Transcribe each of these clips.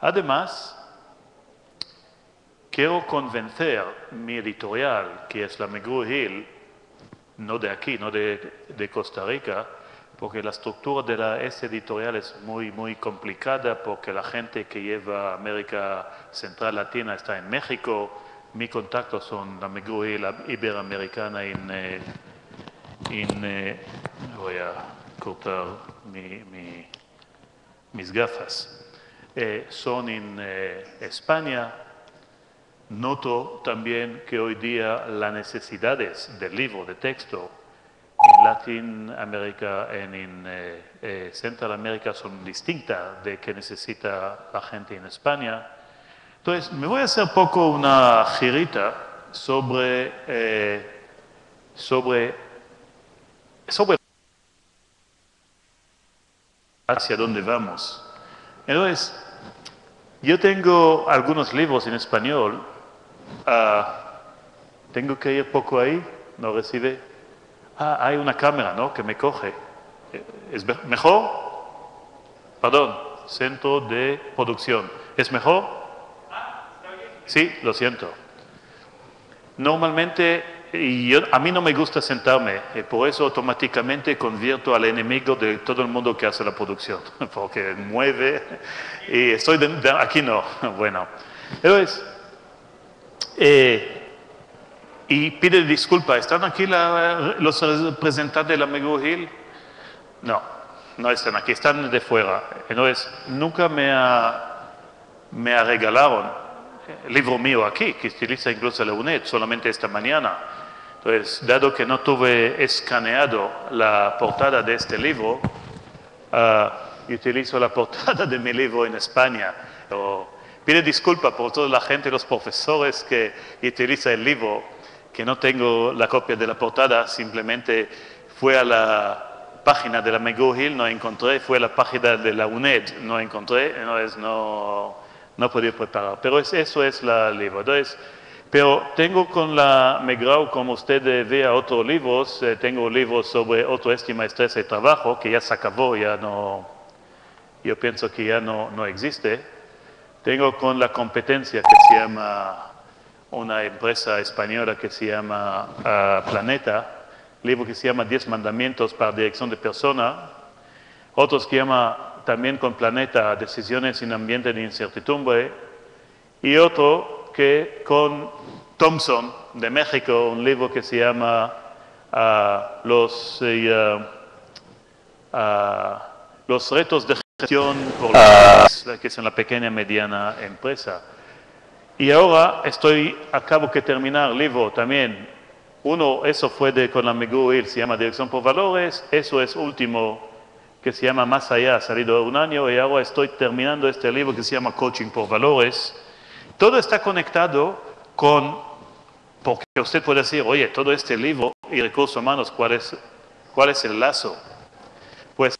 Además, quiero convencer mi editorial, que es la McGraw Hill, no de aquí, no de, de Costa Rica, porque la estructura de la S editorial es muy, muy complicada, porque la gente que lleva América Central Latina está en México, mis contactos son la McGraw Hill Iberoamericana en, eh, en eh, voy a cortar mi, mis gafas, eh, son en eh, España. Noto también que hoy día las necesidades del libro, de texto, en Latinoamérica, en, en eh, eh, Centroamérica son distintas de que necesita la gente en España. Entonces, me voy a hacer poco una girita sobre, eh, sobre, sobre hacia dónde vamos. Entonces, yo tengo algunos libros en español. Ah, tengo que ir poco ahí, no recibe. Ah, hay una cámara, ¿no? Que me coge. Eh, ¿Es me- mejor? Perdón, centro de producción. ¿Es mejor? Sí, lo siento. Normalmente, y yo- a mí no me gusta sentarme, y por eso automáticamente convierto al enemigo de todo el mundo que hace la producción, porque mueve, y estoy de- aquí no, bueno. Entonces, eh, y pide disculpa, ¿están aquí la- los representantes de la McGraw Hill? No, no están aquí, están de fuera. Entonces, nunca me me ha regalaron libro mío aquí, que utiliza incluso la UNED, solamente esta mañana. Entonces, dado que no tuve escaneado la portada de este libro, ah, utilizo la portada de mi libro en España. O, pide disculpa por toda la gente, los profesores que utilizan el libro, que no tengo la copia de la portada, simplemente fue a la página de la McGraw Hill, no encontré, fue a la página de la UNED, no encontré, entonces no, no podía preparar. Pero es- eso es la libro. Pero tengo con la McGraw, como usted eh, vea otros libros, eh, tengo libros sobre autoestima, estrés y trabajo, que ya se acabó, ya no, yo pienso que ya no, no existe. Tengo con la competencia que se llama una empresa española que se llama ah, Planeta, libro que se llama 10 mandamientos para dirección de persona, otros que llama también con Planeta Decisiones en ambiente de incertidumbre, y otro que con Thompson de México, un libro que se llama ah, los, ah, ah, los retos de gestión por la que es una pequeña y mediana empresa. Y ahora estoy, acabo de terminar el libro también. Uno, eso fue de, con la Hill, se llama Dirección por Valores. Eso es último, que se llama Más Allá, ha salido un año. Y ahora estoy terminando este libro que se llama Coaching por Valores. Todo está conectado con, porque usted puede decir, oye, todo este libro y recursos humanos, ¿cuál es, cuál es el lazo? Pues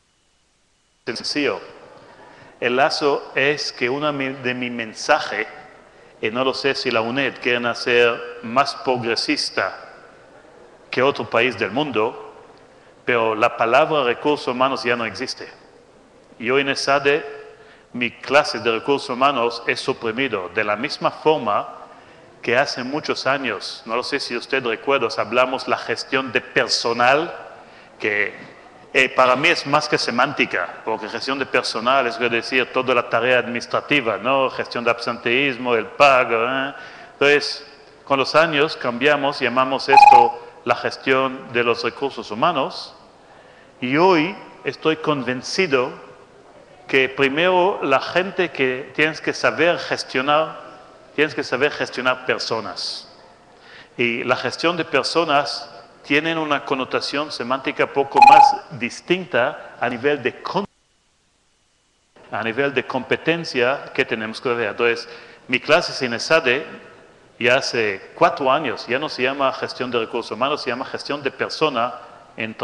sencillo. El lazo es que uno de mi mensaje, y no lo sé si la UNED quieren hacer más progresista que otro país del mundo, pero la palabra recursos humanos ya no existe. Y hoy en ESADE, mi clase de recursos humanos es suprimido de la misma forma que hace muchos años, no lo sé si usted recuerda, hablamos la gestión de personal, que eh, para mí es más que semántica, porque gestión de personal es decir toda la tarea administrativa, ¿no? gestión de absenteísmo, el pago. ¿eh? Entonces, con los años cambiamos, llamamos esto la gestión de los recursos humanos, y hoy estoy convencido que primero la gente que tienes que saber gestionar, tienes que saber gestionar personas. Y la gestión de personas tienen una connotación semántica poco más distinta a nivel de a nivel de competencia que tenemos que ver. Entonces, mi clase en ESADE ya hace cuatro años, ya no se llama gestión de recursos humanos, se llama gestión de persona en.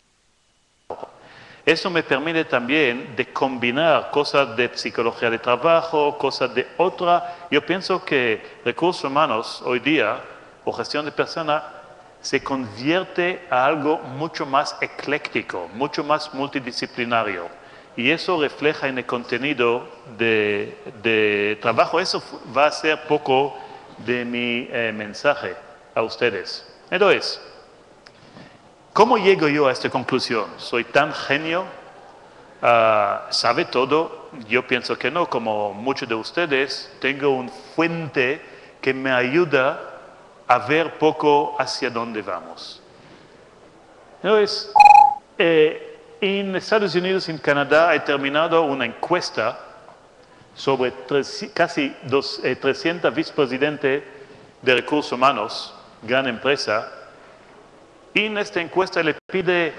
Eso me permite también de combinar cosas de psicología de trabajo, cosas de otra. Yo pienso que recursos humanos hoy día, o gestión de persona, se convierte a algo mucho más ecléctico, mucho más multidisciplinario. y eso refleja en el contenido de, trabajo. Eso va a ser poco de mi eh, mensaje a ustedes. Entonces, ¿cómo llego yo a esta conclusión? ¿Soy tan genio? Ah, ¿Sabe todo? Yo pienso que no, como muchos de ustedes, tengo un fuente que me ayuda a ver poco hacia dónde vamos. Entonces, eh, en Estados Unidos en Canadá he terminado una encuesta sobre casi 300 eh, vicepresidentes de recursos humanos, gran empresa, y en esta encuesta le pide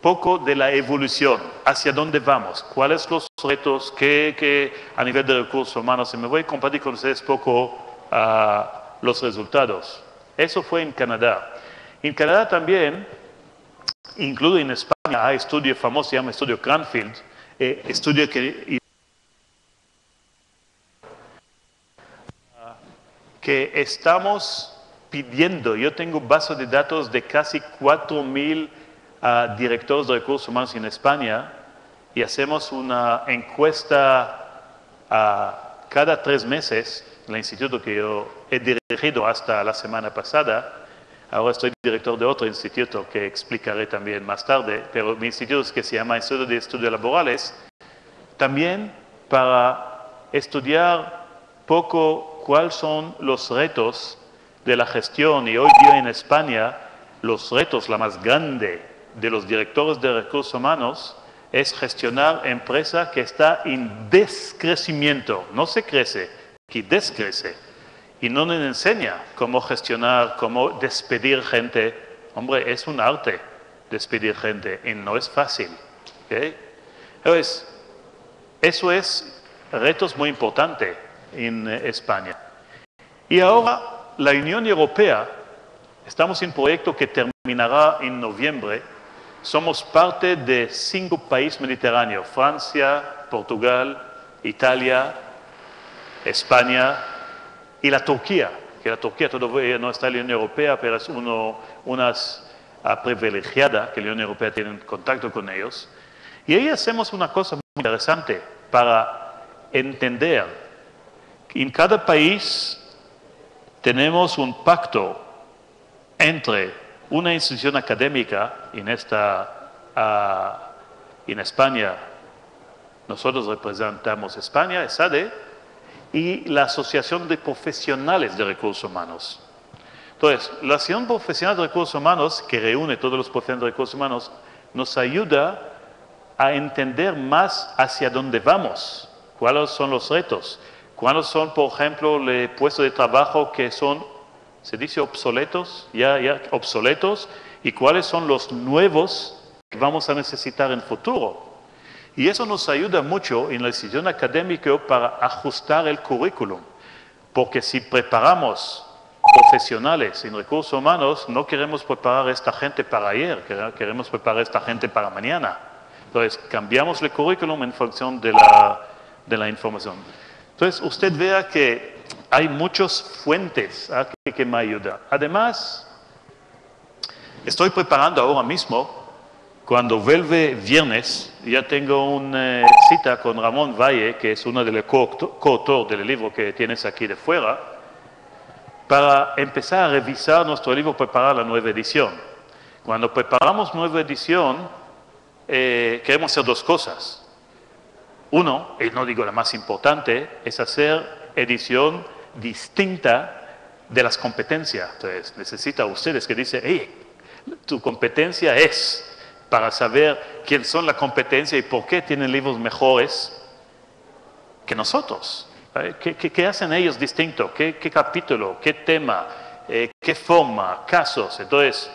poco de la evolución, hacia dónde vamos, cuáles los retos que, a nivel de recursos humanos, y me voy a compartir con ustedes poco ah, los resultados. Eso fue en Canadá. En Canadá también, incluso en España, hay estudio famoso, se llama estudio Cranfield, eh, estudio que, que estamos pidiendo, yo tengo base de datos de casi 4.000 uh, directores de recursos humanos en España y hacemos una encuesta uh, cada tres meses, el instituto que yo he dirigido hasta la semana pasada, Ahora estoy director de otro instituto que explicaré también más tarde, pero mi instituto que se llama Instituto de Estudios Laborales, también para estudiar poco cuáles son los retos de la gestión y hoy día en España los retos, la más grande de los directores de recursos humanos es gestionar empresa que está en descrecimiento, no se crece, que descrece y no nos enseña cómo gestionar, cómo despedir gente. Hombre, es un arte despedir gente y no es fácil. Entonces, eso es retos muy importantes en eh, España. Y ahora la Unión Europea, estamos en un proyecto que terminará en noviembre. Somos parte de cinco países mediterráneos, Francia, Portugal, Italia, España, y la Turquía, que la Turquía todavía no está en la Unión Europea, pero es uno, una ah, privilegiada que la Unión Europea tiene contacto con ellos. Y ahí hacemos una cosa muy interesante para entender en cada país tenemos un pacto entre una institución académica, en, esta, ah, en España, nosotros representamos España, ESADE, y la Asociación de Profesionales de Recursos Humanos. Entonces, la Asociación Profesional de Recursos Humanos, que reúne todos los profesionales de recursos humanos, nos ayuda a entender más hacia dónde vamos, cuáles son los retos, cuáles son, por ejemplo, los puestos de trabajo que son, se dice, obsoletos, ya, ya obsoletos, y cuáles son los nuevos que vamos a necesitar en el futuro. Y eso nos ayuda mucho en la decisión académica para ajustar el currículum, porque si preparamos profesionales en recursos humanos, no queremos preparar a esta gente para ayer, queremos preparar a esta gente para mañana. Entonces, cambiamos el currículum en función de la, de la información. Entonces, usted vea que hay muchas fuentes aquí que me ayudan. Además, estoy preparando ahora mismo cuando vuelve viernes, ya tengo una eh, cita con Ramón Valle, que es uno de los coautores del libro que tienes aquí de fuera, para empezar a revisar nuestro libro, preparar la nueva edición. Cuando preparamos nueva edición, eh, queremos hacer dos cosas. Uno, y no digo la más importante, es hacer edición distinta de las competencias. Entonces, necesita ustedes que dice, hey, tu competencia es para saber quién son la competencia y por qué tienen libros mejores que nosotros. ¿Qué, hacen ellos distinto? ¿Qué, capítulo? ¿Qué tema? Eh, ¿Qué forma? ¿Casos? Entonces,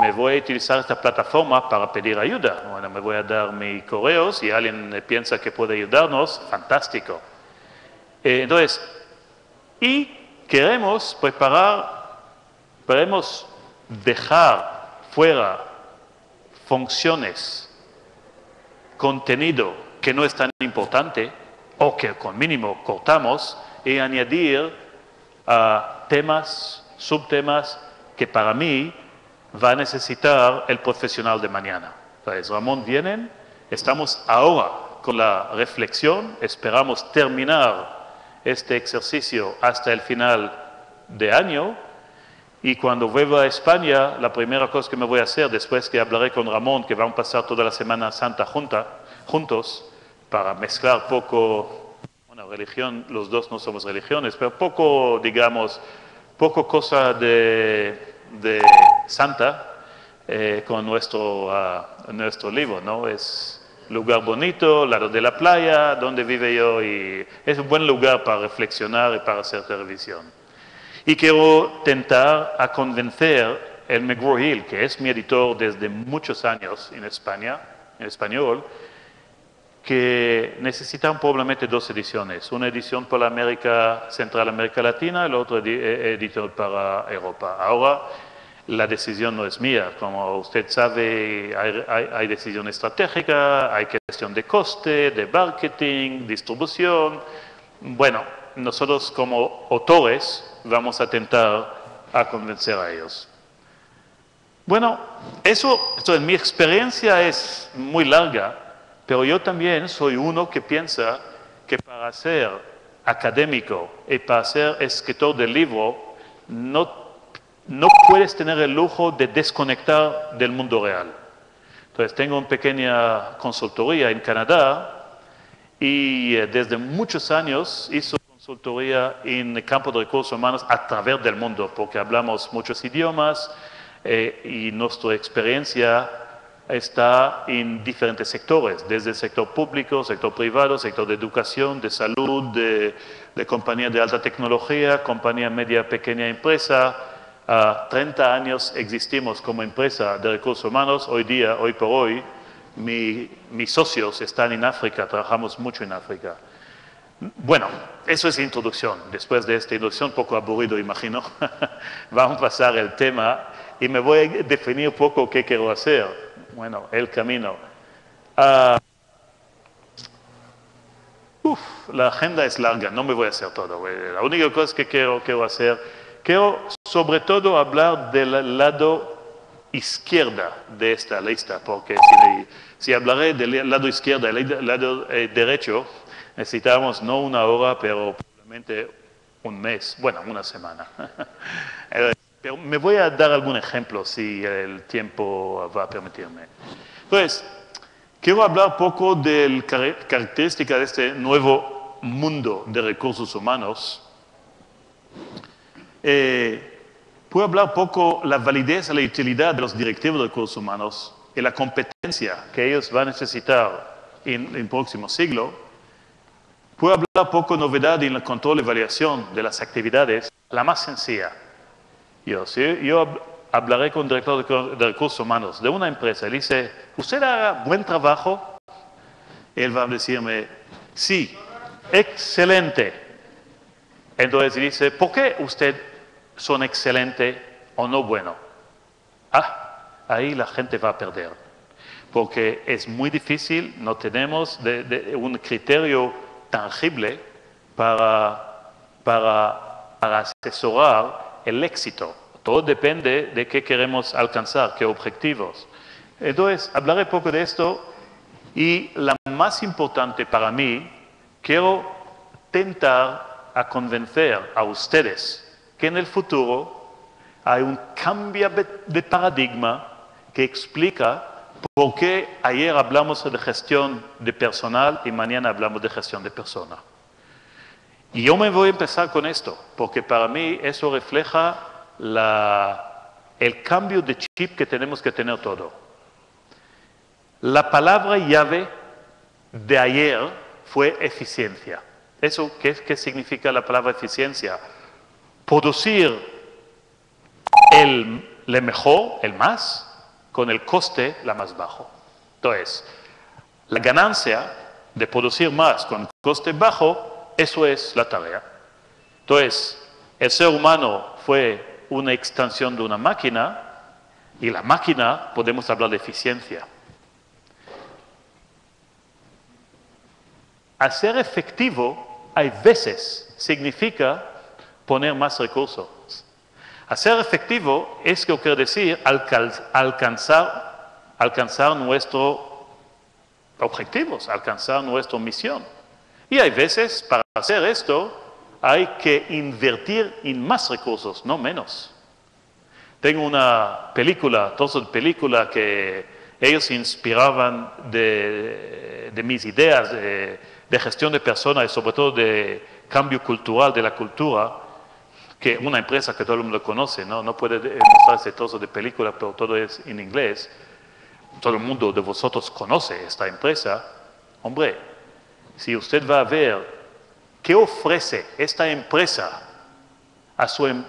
me voy a utilizar esta plataforma para pedir ayuda. Bueno, me voy a dar mi correo. Si alguien piensa que puede ayudarnos, fantástico. Eh, entonces, y queremos preparar, queremos dejar fuera funciones, contenido que no es tan importante o que con mínimo cortamos y añadir a temas, subtemas que para mí va a necesitar el profesional de mañana. Entonces, Ramón viene Estamos ahora con la reflexión, esperamos terminar este ejercicio hasta el final de año y cuando vuelva a España, la primera cosa que me voy a hacer, después que hablaré con Ramón, que vamos a pasar toda la Semana Santa junta, juntos, para mezclar poco, una religión, los dos no somos religiones, pero poco, digamos, poco cosa de, santa eh, con nuestro, ah, nuestro libro, ¿no? Es lugar bonito, lado de la playa, donde vive yo, y es un buen lugar para reflexionar y para hacer televisión. Y quiero tentar a convencer el McGraw-Hill, que es mi editor desde muchos años en España, en español, que necesitan probablemente dos ediciones, una edición para América Central, América Latina y la otra eh, edición para Europa. Ahora la decisión no es mía, como usted sabe, hay, hay decisión estratégica, hay cuestión de coste, de marketing, distribución. Bueno, nosotros como autores vamos a tentar a convencer a ellos. Bueno, eso, esto en mi experiencia es muy larga, pero yo también soy uno que piensa que para ser académico y para ser escritor de libro, no, no puedes tener el lujo de desconectar del mundo real. Entonces, tengo una pequeña consultoría en Canadá y eh, desde muchos años hizo consultoría en el campo de recursos humanos a través del mundo, porque hablamos muchos idiomas eh, y nuestra experiencia está en diferentes sectores, desde el sector público, sector privado, sector de educación, de salud, de, de compañía de alta tecnología, compañía media, pequeña empresa. A 30 años existimos como empresa de recursos humanos. Hoy día, hoy por hoy, mis socios están en África, trabajamos mucho en África. Bueno, eso es introducción. Después de esta introducción, poco aburrido, imagino, vamos a pasar el tema y me voy a definir un poco qué quiero hacer. Bueno, el camino. Ah, la agenda es larga, no me voy a hacer todo. La única cosa que quiero, quiero hacer, quiero sobre todo hablar del lado izquierda de esta lista, porque si, si hablaré del lado izquierdo y del lado eh, derecho, necesitamos no una hora, pero probablemente un mes, bueno, una semana. Eh, pero me voy a dar algún ejemplo si el tiempo va a permitirme. Entonces, quiero hablar poco de la característica de este nuevo mundo de recursos humanos. Eh, puedo hablar un poco de la validez y la utilidad de los directivos de recursos humanos y la competencia que ellos van a necesitar en el próximo siglo Puedo hablar poco novedad en el control y evaluación de las actividades, la más sencilla. Yo, yo hablaré con el director de recursos humanos de una empresa y le dice, ¿usted hará buen trabajo? Él va a decirme, sí, excelente. Entonces dice, ¿por qué usted son excelente o no bueno? Ah, ahí la gente va a perder. Porque es muy difícil, no tenemos un criterio tangible para, para, para asesorar el éxito. Todo depende de qué queremos alcanzar, qué objetivos. Entonces, hablaré poco de esto y la más importante para mí, quiero tentar a convencer a ustedes que en el futuro hay un cambio de paradigma que explica ¿Por qué ayer hablamos de gestión de personal y mañana hablamos de gestión de persona? Y yo me voy a empezar con esto, porque para mí eso refleja el cambio de chip que tenemos que tener todo. La palabra llave de ayer fue eficiencia. ¿Eso qué, qué significa la palabra eficiencia? Producir el, mejor, el más, con el coste la más bajo. Entonces, la ganancia de producir más con coste bajo, eso es la tarea. Entonces, el ser humano fue una extensión de una máquina y la máquina podemos hablar de eficiencia. Hacer efectivo, hay veces, significa poner más recursos. Hacer efectivo es que quiere decir alcanzar, alcanzar nuestro objetivos, alcanzar nuestra misión. Y hay veces, para hacer esto, hay que invertir en más recursos, no menos. Tengo una película, trozo de película que ellos inspiraban de, mis ideas de, gestión de personas y sobre todo de cambio cultural de la cultura, que una empresa que todo el mundo conoce, no, no puede mostrar ese trozo de película, pero todo es en inglés. Todo el mundo de vosotros conoce esta empresa. Hombre, si usted va a ver qué ofrece esta empresa a sus em,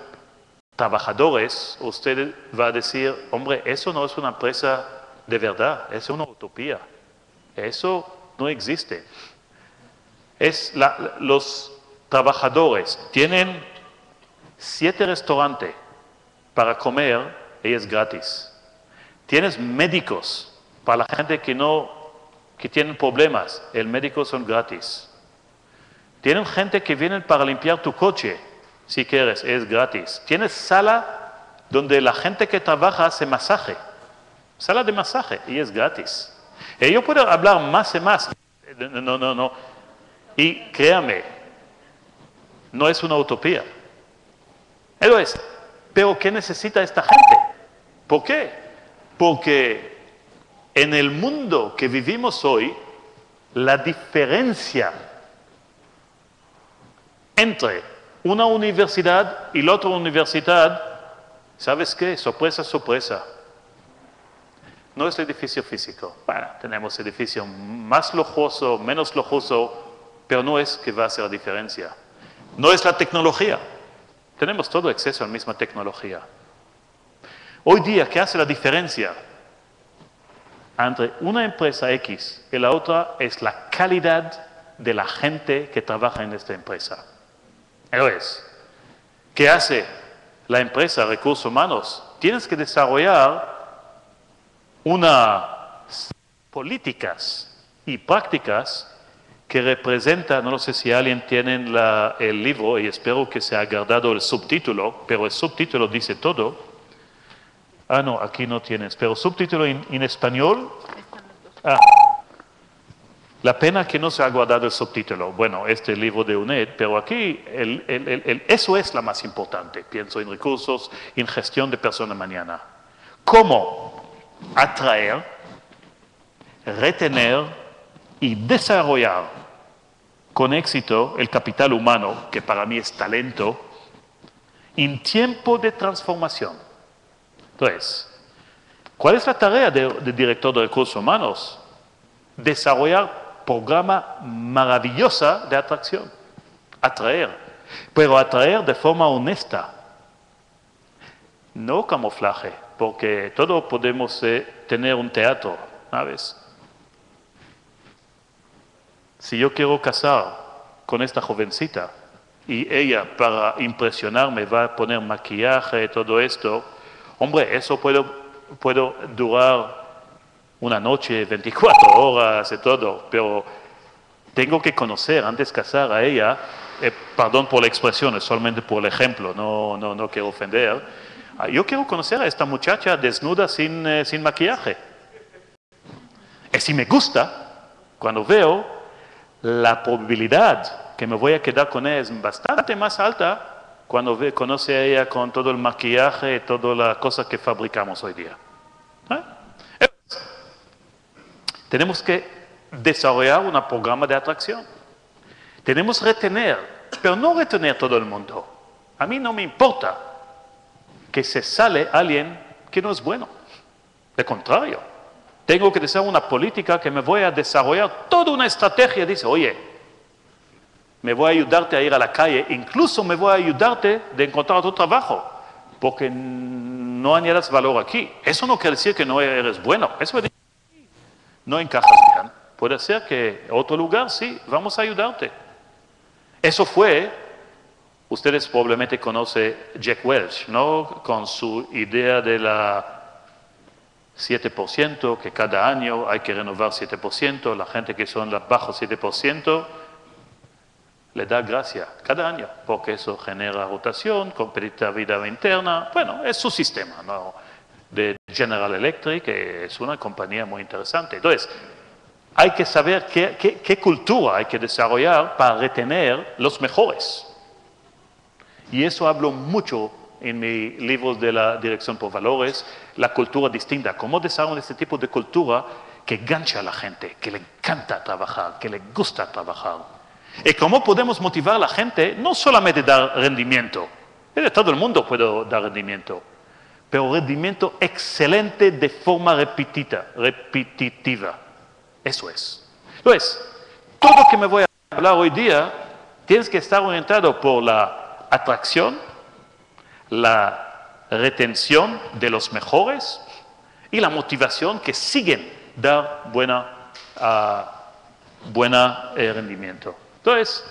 trabajadores, usted va a decir, hombre, eso no es una empresa de verdad, es una utopía. Eso no existe. Es los trabajadores tienen siete restaurantes para comer y es gratis. Tienes médicos para la gente que no que tienen problemas, el médico son gratis. Tienen gente que viene para limpiar tu coche, si quieres, es gratis. Tienes sala donde la gente que trabaja hace masaje, sala de masaje, y es gratis. Y yo puedo hablar más y más. No, no, no. Y créame, no es una utopía. Eso es. Pero ¿qué necesita esta gente? ¿Por qué? Porque en el mundo que vivimos hoy, la diferencia entre una universidad y la otra universidad, ¿sabes qué? Sorpresa, sorpresa. No es el edificio físico. Bueno, tenemos edificio más lujoso, menos lujoso, pero no es que va a hacer diferencia. No es la tecnología. Tenemos todo acceso a la misma tecnología. Hoy día, ¿qué hace la diferencia entre una empresa X y la otra? Es la calidad de la gente que trabaja en esta empresa. Eso es. ¿Qué hace la empresa Recursos Humanos? Tienes que desarrollar unas políticas y prácticas que representan, no sé si alguien tiene el libro y espero que se haya guardado el subtítulo, pero el subtítulo dice todo. Ah, no, aquí no tienes, pero subtítulo en, español. Ah, la pena que no se ha guardado el subtítulo. Bueno, este libro de UNED, pero aquí eso es la más importante, pienso en recursos, en gestión de personas mañana. ¿Cómo atraer, retener y desarrollar con éxito el capital humano, que para mí es talento, en tiempo de transformación? Entonces, ¿cuál es la tarea del director de recursos humanos? Desarrollar programa maravillosa de atracción. Atraer, pero atraer de forma honesta. No camuflaje, porque todos podemos eh, tener un teatro, ¿sabes? Si yo quiero casar con esta jovencita y ella para impresionarme va a poner maquillaje y todo esto, hombre, eso puede, puede durar una noche, 24 horas y todo, pero tengo que conocer antes de casar a ella, eh, perdón por la expresión, es solamente por el ejemplo, no, no, no quiero ofender, ah, yo quiero conocer a esta muchacha desnuda sin, eh, sin maquillaje. Y si me gusta, cuando veo, la probabilidad que me voy a quedar con ella es bastante más alta cuando ve, conoce a ella con todo el maquillaje y todas las cosas que fabricamos hoy día. ¿Eh? Tenemos que desarrollar un programa de atracción. Tenemos que retener, pero no retener todo el mundo. A mí no me importa que se sale alguien que no es bueno. De contrario, tengo que desarrollar una política que me voy a desarrollar toda una estrategia. Dice, oye, me voy a ayudarte a ir a la calle, incluso me voy a ayudarte de encontrar otro trabajo, porque no añadas valor aquí. Eso no quiere decir que no eres bueno. Eso es no encajas bien, puede ser que otro lugar sí, vamos a ayudarte. Eso fue, ustedes probablemente conocen Jack Welch, ¿no? Con su idea de la 7%, que cada año hay que renovar 7%, la gente que son bajo 7% le da gracia cada año, porque eso genera rotación, competitividad interna, bueno, es su sistema, ¿no? de General Electric, es una compañía muy interesante. Entonces, hay que saber qué, qué, cultura hay que desarrollar para retener los mejores. Y eso hablo mucho en mi libro de la Dirección por Valores, la cultura distinta, cómo desarrollar este tipo de cultura que gancha a la gente, que le encanta trabajar, que le gusta trabajar. Y cómo podemos motivar a la gente no solamente dar rendimiento, todo el mundo puede dar rendimiento, pero rendimiento excelente de forma repetita, repetitiva. Eso es. Entonces, todo lo que me voy a hablar hoy día tienes que estar orientado por la atracción, la retención de los mejores y la motivación que siguen dar buena, uh, buena eh, rendimiento. Entonces,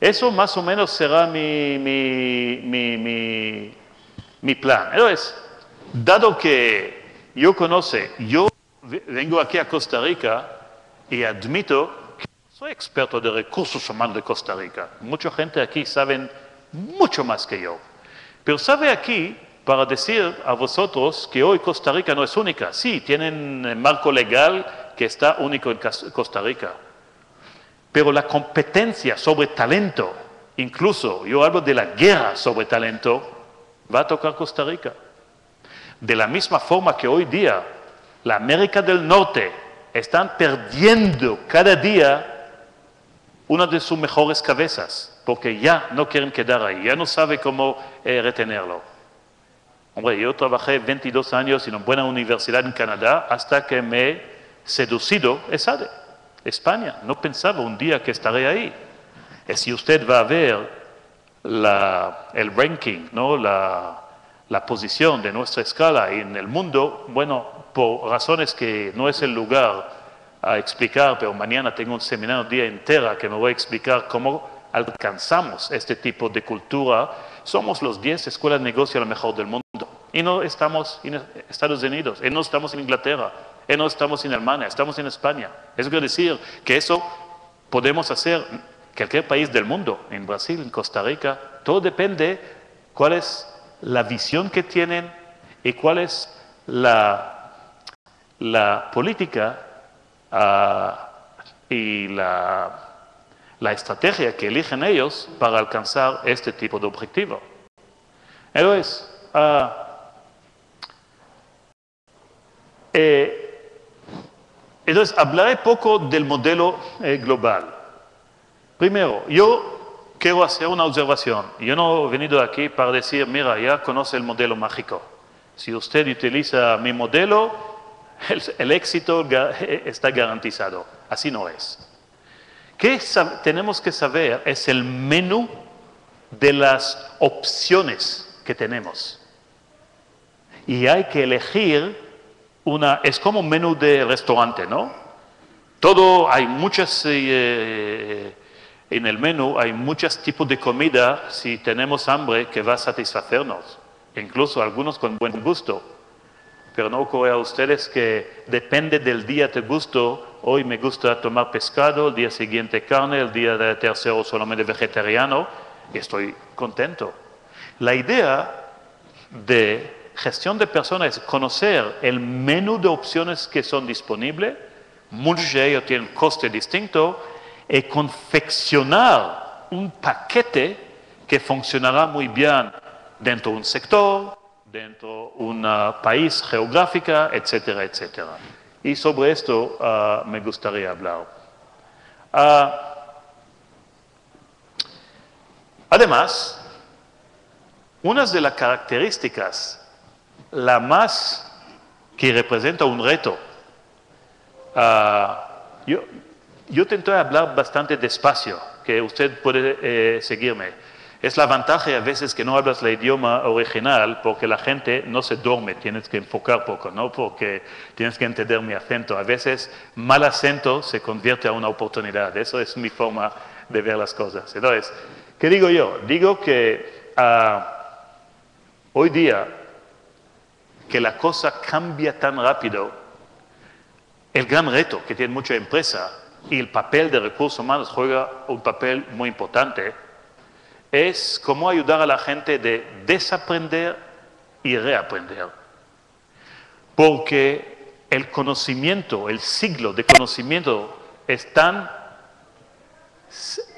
eso más o menos será mi, mi, mi, mi plan. Entonces, dado que yo conoce, yo vengo aquí a Costa Rica y admito que soy experto de recursos humanos de Costa Rica. Mucha gente aquí sabe mucho más que yo. Pero sabe aquí para decir a vosotros que hoy Costa Rica no es única. Sí, tienen marco legal que está único en Costa Rica. Pero la competencia sobre talento, incluso yo hablo de la guerra sobre talento, va a tocar Costa Rica. De la misma forma que hoy día la América del Norte están perdiendo cada día una de sus mejores cabezas, porque ya no quieren quedar ahí, ya no sabe cómo eh, retenerlo. Hombre, yo trabajé 22 años en una buena universidad en Canadá hasta que me he seducido ESADE, España. No pensaba un día que estaré ahí. Y si usted va a ver el ranking, la, la posición de nuestra escala en el mundo, bueno, por razones que no es el lugar a explicar, pero mañana tengo un seminario día entero que me voy a explicar cómo alcanzamos este tipo de cultura. Somos los 10 escuelas de negocio a lo mejor del mundo. Y no estamos en Estados Unidos, y no estamos en Inglaterra, y no estamos en Alemania, estamos en España. Eso quiere decir que eso podemos hacer cualquier país del mundo, en Brasil, en Costa Rica. Todo depende cuál es la visión que tienen y cuál es la la política ah, y la, estrategia que eligen ellos para alcanzar este tipo de objetivo. Entonces, ah, eh, entonces, hablaré poco del modelo eh, global. Primero, yo quiero hacer una observación. Yo no he venido aquí para decir, mira, ya conoce el modelo mágico. Si usted utiliza mi modelo, el, éxito está garantizado. Así no es. ¿Qué tenemos que saber? Es el menú de las opciones que tenemos. Y hay que elegir una, es como un menú de restaurante, ¿no? Todo, hay muchas, eh, en el menú hay muchos tipos de comida si tenemos hambre que va a satisfacernos, incluso algunos con buen gusto. Pero no ocurre a ustedes que depende del día de gusto. Hoy me gusta tomar pescado, el día siguiente carne, el día tercero solamente vegetariano y estoy contento. La idea de gestión de personas es conocer el menú de opciones que son disponibles. Muchos de ellos tienen coste distinto y confeccionar un paquete que funcionará muy bien dentro de un sector, dentro de un país geográfica, etcétera, etcétera. Y sobre esto ah, me gustaría hablar. Ah, además, una de las características, la más que representa un reto, ah, yo, yo intenté hablar bastante despacio, que usted puede eh, seguirme. Es la ventaja a veces que no hablas el idioma original porque la gente no se duerme, tienes que enfocar poco, ¿no? Porque tienes que entender mi acento. A veces mal acento se convierte a una oportunidad. Eso es mi forma de ver las cosas. Entonces, ¿qué digo yo? Digo que ah, hoy día que la cosa cambia tan rápido, el gran reto que tiene mucha empresa y el papel de recursos humanos juega un papel muy importante es cómo ayudar a la gente de desaprender y reaprender. Porque el conocimiento, el siglo de conocimiento es tan,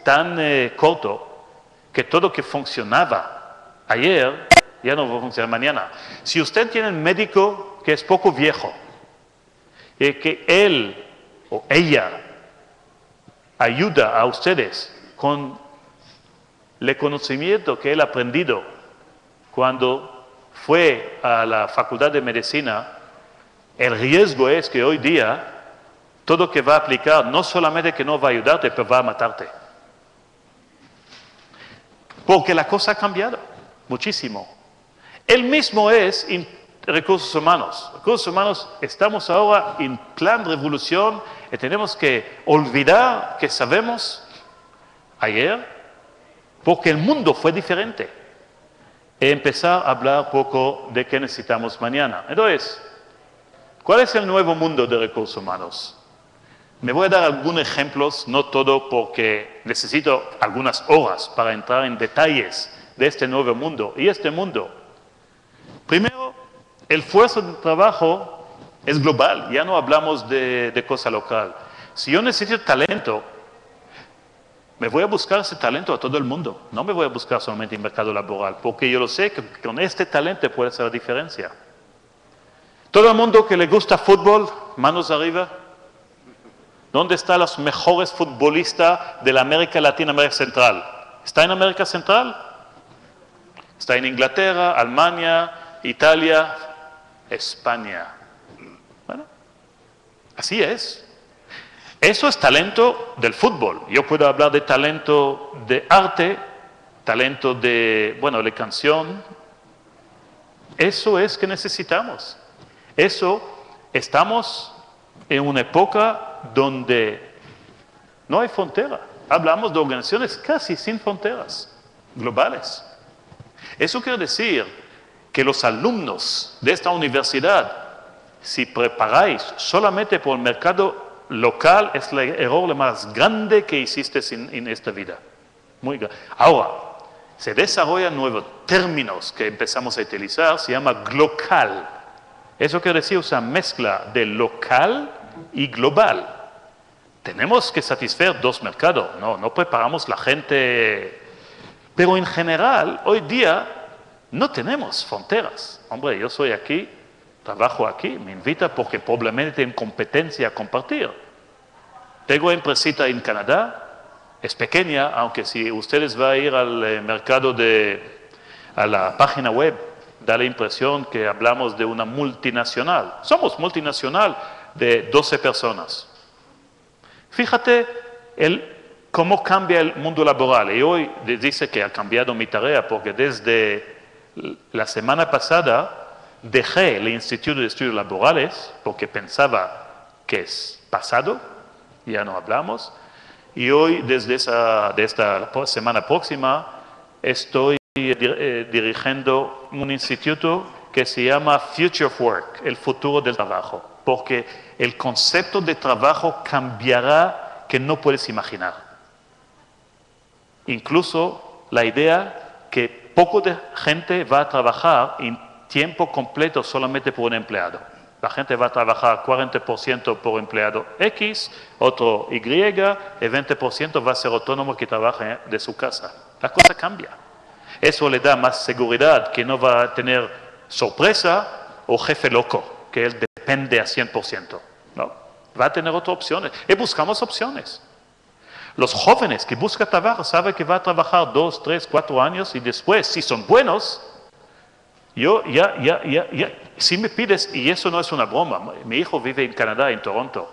tan eh, corto que todo que funcionaba ayer ya no va a funcionar mañana. Si usted tiene un médico que es poco viejo y que él o ella ayuda a ustedes con el conocimiento que él ha aprendido cuando fue a la facultad de medicina, el riesgo es que hoy día todo que va a aplicar no solamente que no va a ayudarte, pero va a matarte. Porque la cosa ha cambiado muchísimo. El mismo es en recursos humanos. Recursos humanos estamos ahora en plan revolución y tenemos que olvidar que sabemos ayer porque el mundo fue diferente. Y empezar a hablar poco de qué necesitamos mañana. Entonces, ¿cuál es el nuevo mundo de recursos humanos? Me voy a dar algunos ejemplos, no todo porque necesito algunas horas para entrar en detalles de este nuevo mundo. Y este mundo, primero, el esfuerzo de trabajo es global, ya no hablamos de, de cosa local. Si yo necesito talento, me voy a buscar ese talento a todo el mundo. No me voy a buscar solamente en el mercado laboral, porque yo lo sé que con este talento puede hacer la diferencia. Todo el mundo que le gusta fútbol, manos arriba. ¿Dónde están los mejores futbolistas de la América Latina, América Central? ¿Está en América Central? Está en Inglaterra, Alemania, Italia, España. Bueno, así es. Eso es talento del fútbol. Yo puedo hablar de talento de arte, talento de, bueno, de canción. Eso es que necesitamos. Eso, estamos en una época donde no hay frontera. Hablamos de organizaciones casi sin fronteras, globales. Eso quiere decir que los alumnos de esta universidad, si preparáis solamente por el mercado local es el error más grande que hiciste en, esta vida. Muy Ahora, se desarrollan nuevos términos que empezamos a utilizar, se llama glocal. Eso quiere decir una mezcla de local y global. Tenemos que satisfacer dos mercados, no, no preparamos la gente, pero en general, hoy día no tenemos fronteras. Hombre, yo soy aquí, trabajo aquí, me invita porque probablemente en competencia a compartir. Tengo empresita en Canadá, es pequeña, aunque si ustedes van a ir al eh, mercado de, a la página web, da la impresión que hablamos de una multinacional. Somos multinacional de 12 personas. Fíjate el, cómo cambia el mundo laboral. Y hoy dice que ha cambiado mi tarea porque desde la semana pasada dejé el Instituto de Estudios Laborales porque pensaba que es pasado, ya no hablamos, y hoy desde esa, de esta semana próxima estoy eh, dirigiendo un instituto que se llama Future of Work, el futuro del trabajo, porque el concepto de trabajo cambiará que no puedes imaginar. Incluso la idea que poco de gente va a trabajar tiempo completo solamente por un empleado. La gente va a trabajar 40% por empleado X, otro Y, y 20% va a ser autónomo que trabaja de su casa. La cosa cambia. Eso le da más seguridad, que no va a tener sorpresa o jefe loco, que él depende a 100%. No, va a tener otras opciones. Y buscamos opciones. Los jóvenes que buscan trabajo saben que va a trabajar dos, tres, cuatro años y después, si son buenos, yo ya, ya, ya, ya, si me pides, y eso no es una broma, mi hijo vive en Canadá, en Toronto,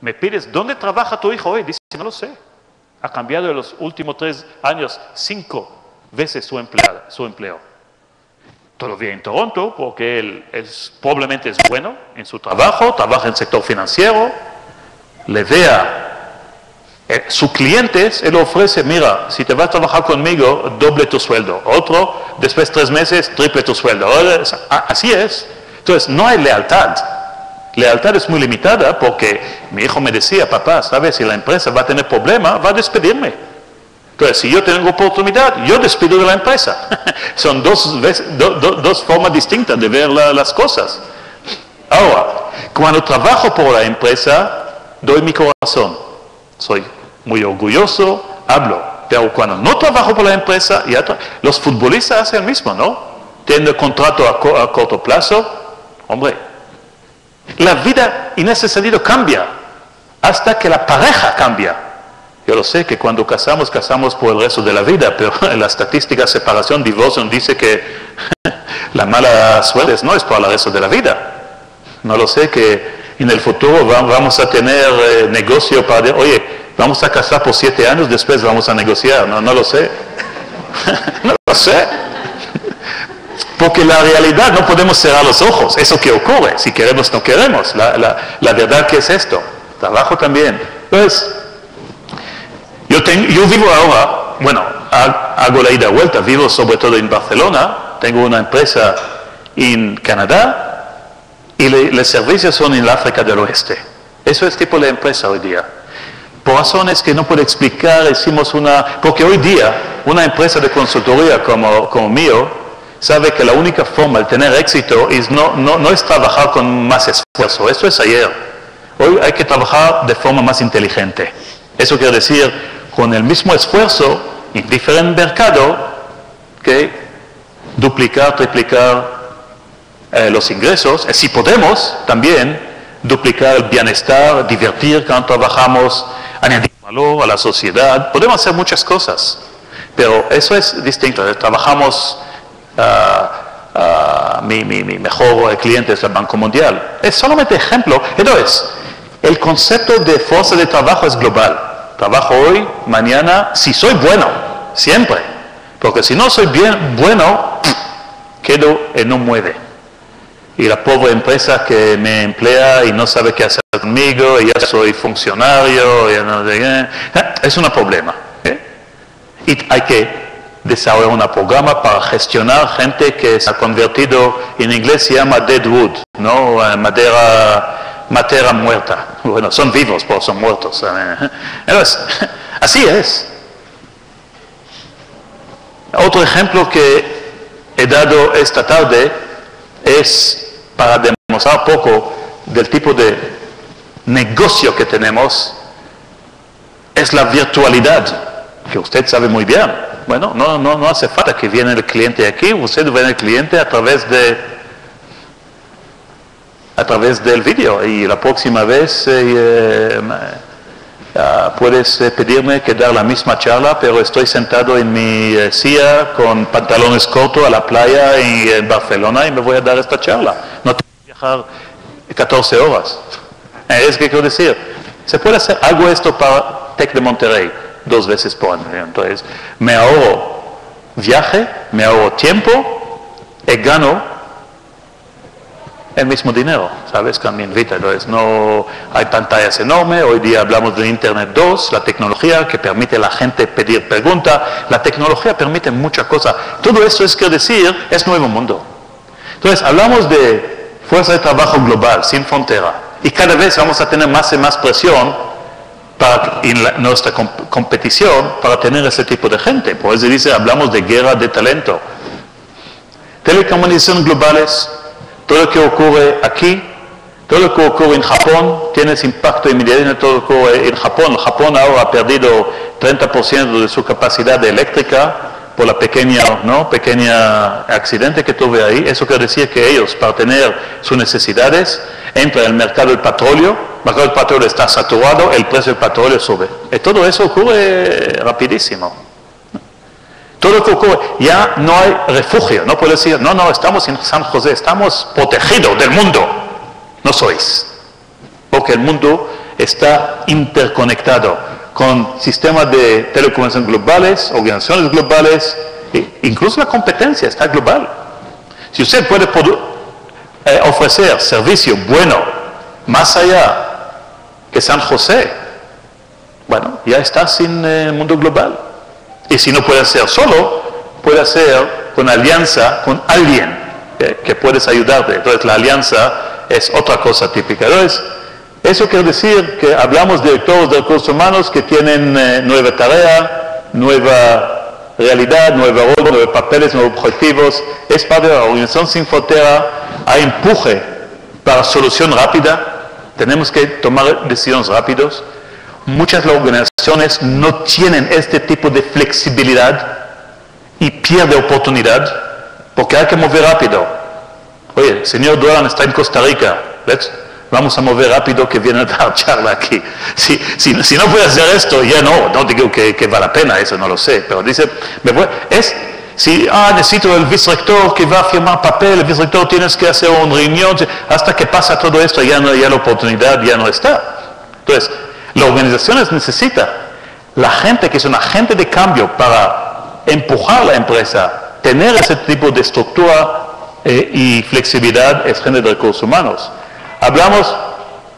me pides, ¿dónde trabaja tu hijo hoy? Dice, no lo sé. Ha cambiado en los últimos tres años cinco veces su, empleado, su empleo. Todavía en Toronto, porque él es, probablemente es bueno en su trabajo, trabaja en el sector financiero, le vea eh, sus clientes, él ofrece, mira, si te vas a trabajar conmigo, doble tu sueldo. Otro, después de tres meses, triple tu sueldo. Así es. Entonces, no hay lealtad. Lealtad es muy limitada porque mi hijo me decía, papá, ¿sabes? Si la empresa va a tener problema, va a despedirme. Entonces, si yo tengo oportunidad, yo despido de la empresa. Son dos, dos formas distintas de ver las cosas. Ahora, cuando trabajo por la empresa, doy mi corazón soy muy orgulloso, hablo. Pero cuando no trabajo por la empresa, ya los futbolistas hacen lo mismo, ¿no? Tienen contrato a, a corto plazo, hombre, la vida en ese sentido cambia hasta que la pareja cambia. Yo lo sé que cuando casamos, casamos por el resto de la vida, pero en la estadística separación, divorcio dice que la mala suerte no es para el resto de la vida. No lo sé que en el futuro vamos a tener eh, negocio para, oye, vamos a casar por siete años, después vamos a negociar. No, no lo sé. no lo sé. Porque la realidad no podemos cerrar los ojos. Eso que ocurre. Si queremos, no queremos. La, la, la verdad que es esto. Trabajo también. Pues, yo, tengo, yo vivo ahora, bueno, hago la ida y vuelta. Vivo sobre todo en Barcelona. Tengo una empresa en Canadá y los servicios son en África del Oeste. Eso es tipo de empresa hoy día. Por razones que no puedo explicar, hicimos una... Porque hoy día una empresa de consultoría como, como mío sabe que la única forma de tener éxito es no, no, no es trabajar con más esfuerzo. Eso es ayer. Hoy hay que trabajar de forma más inteligente. Eso quiere decir, con el mismo esfuerzo, en diferente mercado, que duplicar, triplicar eh, los ingresos, si podemos también duplicar el bienestar, divertir cuando trabajamos, añadir valor a la sociedad, podemos hacer muchas cosas, pero eso es distinto. Trabajamos, uh, mi, mi, mi, mejor cliente es el Banco Mundial. Es solamente ejemplo. Entonces, el concepto de fuerza de trabajo es global. Trabajo hoy, mañana, si soy bueno, siempre. Porque si no soy bien bueno, quedo en un mueve y la pobre empresa que me emplea y no sabe qué hacer conmigo, y ya soy funcionario, sé es un problema. ¿eh? Y hay que desarrollar un programa para gestionar gente que se ha convertido, en inglés se llama dead wood, ¿no? Eh, madera, madera muerta. Bueno, son vivos, pero son muertos. ¿eh? Así es. Otro ejemplo que he dado esta tarde es para demostrar poco del tipo de negocio que tenemos, es la virtualidad, que usted sabe muy bien. Bueno, no, no, no hace falta que viene el cliente aquí, usted ve el cliente a través de a través del vídeo y la próxima vez eh, Ah, puedes eh, pedirme que dar la misma charla, pero estoy sentado en mi eh, silla con pantalones cortos a la playa en, Barcelona y me voy a dar esta charla. No tengo que viajar 14 horas. Eh, es que quiero decir, se puede hacer, hago esto para Tec de Monterrey dos veces por año. Entonces, me ahorro viaje, me ahorro tiempo y gano el mismo dinero, ¿sabes? También. Entonces, no hay pantallas enormes. Hoy día hablamos de Internet 2, la tecnología que permite a la gente pedir preguntas. La tecnología permite muchas cosas. Todo eso es que decir, es nuevo mundo. Entonces, hablamos de fuerza de trabajo global, sin frontera. Y cada vez vamos a tener más y más presión en nuestra competición para tener ese tipo de gente. Por eso dice, hablamos de guerra de talento. Telecomunicaciones globales, todo lo que ocurre aquí, todo lo que ocurre en Japón, tiene impacto inmediato en todo lo que ocurre en Japón. Japón ahora ha perdido 30% de su capacidad eléctrica por la pequeña, ¿no? pequeña accidente que tuve ahí. Eso quiere decir que ellos, para tener sus necesidades, entran en el mercado del petróleo, el mercado del petróleo está saturado, el precio del petróleo sube. Y todo eso ocurre rapidísimo. Todo lo que ocurre, ya no hay refugio, no puedo decir, no, no, estamos en San José, estamos protegidos del mundo. No sois, porque el mundo está interconectado con sistemas de telecomunicaciones globales, organizaciones globales, e incluso la competencia está global. Si usted puede eh, ofrecer servicio bueno más allá que San José, bueno, ya estás en el mundo global. Y si no puede ser solo, puede ser con alianza con alguien que puedes ayudarte. Entonces la alianza es otra cosa típica. Entonces, eso quiere decir que hablamos de directores de recursos humanos que tienen eh, nueva tarea, nueva realidad, nueva rol, nuevos papeles, nuevos objetivos. Es parte de la organización sin frontera, hay empuje para solución rápida. Tenemos que tomar decisiones rápidas. muchas organizaciones no tienen este tipo de flexibilidad y pierde oportunidad porque hay que mover rápido. Oye, el señor Duran está en Costa Rica, vamos a mover rápido que viene a dar charla aquí. Si, si, no puede hacer esto, ya no, no digo que, que vale la pena, eso no lo sé, pero dice, es, si, ah, necesito el vicerrector que va a firmar papel, el vicerrector tienes que hacer una reunión, hasta que pasa todo esto, ya, no, ya la oportunidad ya no está. Entonces, la organización necesita la gente que es un agente de cambio para empujar la empresa, tener ese tipo de estructura eh, y flexibilidad es gente de recursos humanos. Hablamos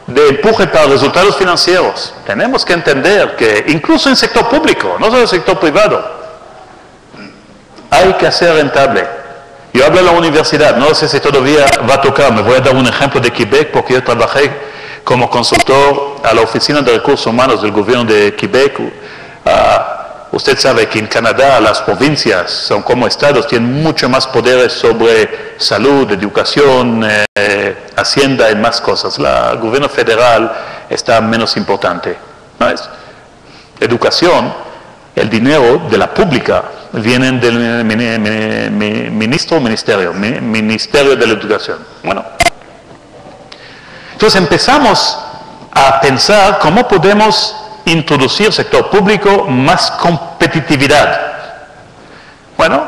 de empuje para resultados financieros. Tenemos que entender que incluso en sector público, no solo en sector privado, hay que hacer rentable. Yo hablo de la universidad, no sé si todavía va a tocar, me voy a dar un ejemplo de Quebec porque yo trabajé como consultor a la Oficina de Recursos Humanos del gobierno de Quebec. Uh, usted sabe que en Canadá las provincias son como estados, tienen mucho más poderes sobre salud, educación, eh, hacienda y más cosas. el gobierno federal está menos importante. ¿no es? Educación, el dinero de la pública viene del ministro o ministerio, ministerio de la educación. Bueno, entonces empezamos a pensar cómo podemos introducir sector público más competitividad. Bueno,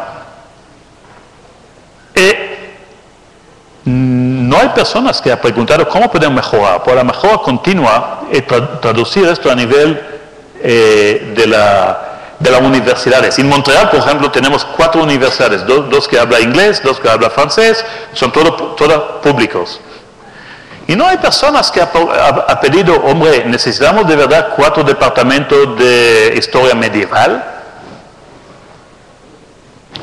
eh, no hay personas que han preguntado cómo podemos mejorar. Por la mejora continua, y traducir esto a nivel eh, de, las universidades. En Montreal, por ejemplo, tenemos cuatro universidades, dos, que hablan inglés, dos que hablan francés, son todos públicos. Y no hay personas que han pedido, hombre, necesitamos de verdad cuatro departamentos de historia medieval.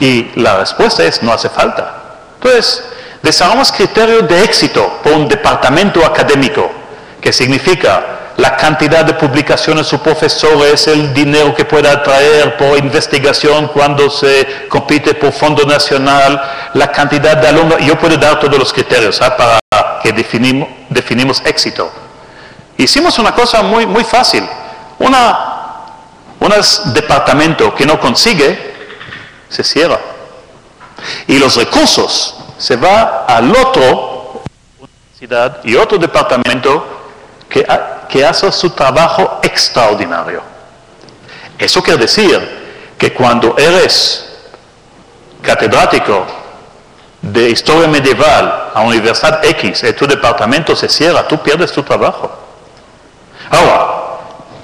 Y la respuesta es, no hace falta. Entonces, desarrollamos criterios de éxito por un departamento académico, que significa la cantidad de publicaciones sus profesores, el dinero que pueda atraer por investigación cuando se compite por fondo nacional, la cantidad de alumnos. Yo puedo dar todos los criterios ¿ah? para que definimos, definimos éxito. Hicimos una cosa muy, muy fácil. Una, un departamento que no consigue, se cierra. Y los recursos se va al otro universidad y otro departamento que, que hace su trabajo extraordinario. Eso quiere decir que cuando eres catedrático de historia medieval a Universidad X y tu departamento se cierra, tú pierdes tu trabajo. Ahora,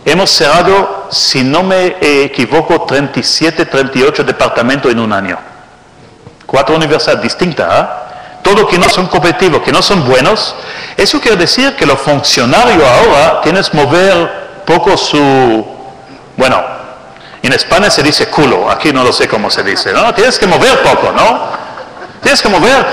hemos cerrado, si no me equivoco, 37, 38 departamentos en un año. Cuatro universidades distintas. ¿ah? Todo que no son competitivos, que no son buenos. Eso quiere decir que los funcionarios ahora tienes que mover poco su, bueno, en España se dice culo, aquí no lo sé cómo se dice, ¿no? Tienes que mover poco, ¿no? Tienes que mover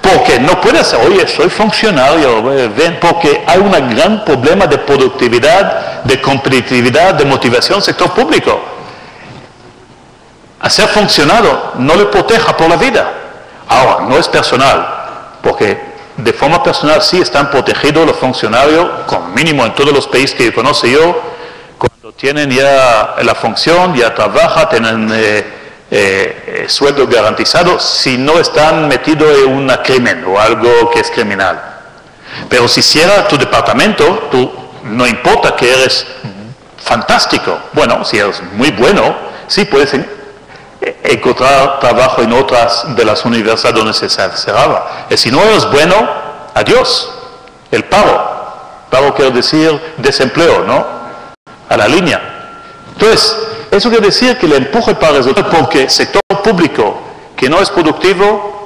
porque no puedes, oye, soy funcionario, ven, porque hay un gran problema de productividad, de competitividad, de motivación sector público. A ser funcionario no le proteja por la vida. Ahora, no es personal, porque de forma personal sí están protegidos los funcionarios, con mínimo en todos los países que conozco yo, cuando tienen ya la función, ya trabajan, tienen... Eh, eh, eh, sueldo garantizado si no están metidos en un crimen o algo que es criminal. Pero si cierra tu departamento, tú no importa que eres fantástico. Bueno, si eres muy bueno, sí puedes encontrar trabajo en otras de las universidades donde se cerraba. Y si no eres bueno, adiós. El paro. Paro quiere decir desempleo, ¿no? A la línea. Entonces, eso quiere decir que el empuje para resultar, porque el sector público que no es productivo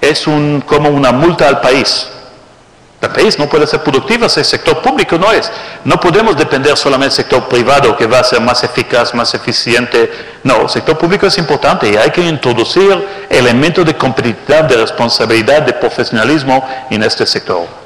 es un, como una multa al país. El país no puede ser productivo si el sector público no es. No podemos depender solamente del sector privado que va a ser más eficaz, más eficiente. No, el sector público es importante y hay que introducir elementos de competitividad, de responsabilidad, de profesionalismo en este sector.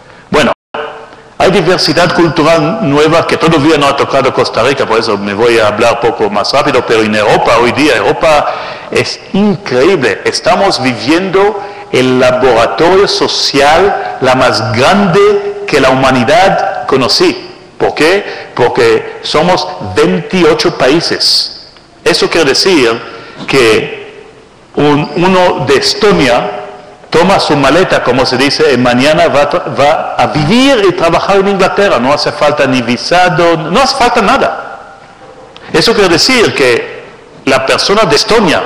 Hay diversidad cultural nueva que todavía no ha tocado Costa Rica, por eso me voy a hablar poco más rápido, pero en Europa hoy día, Europa es increíble. Estamos viviendo el laboratorio social la más grande que la humanidad conocí. ¿Por qué? Porque somos 28 países. Eso quiere decir que uno de Estonia toma su maleta, como se dice, y mañana va, va, a vivir y trabajar en Inglaterra. No hace falta ni visado, no hace falta nada. Eso quiere decir que la persona de Estonia,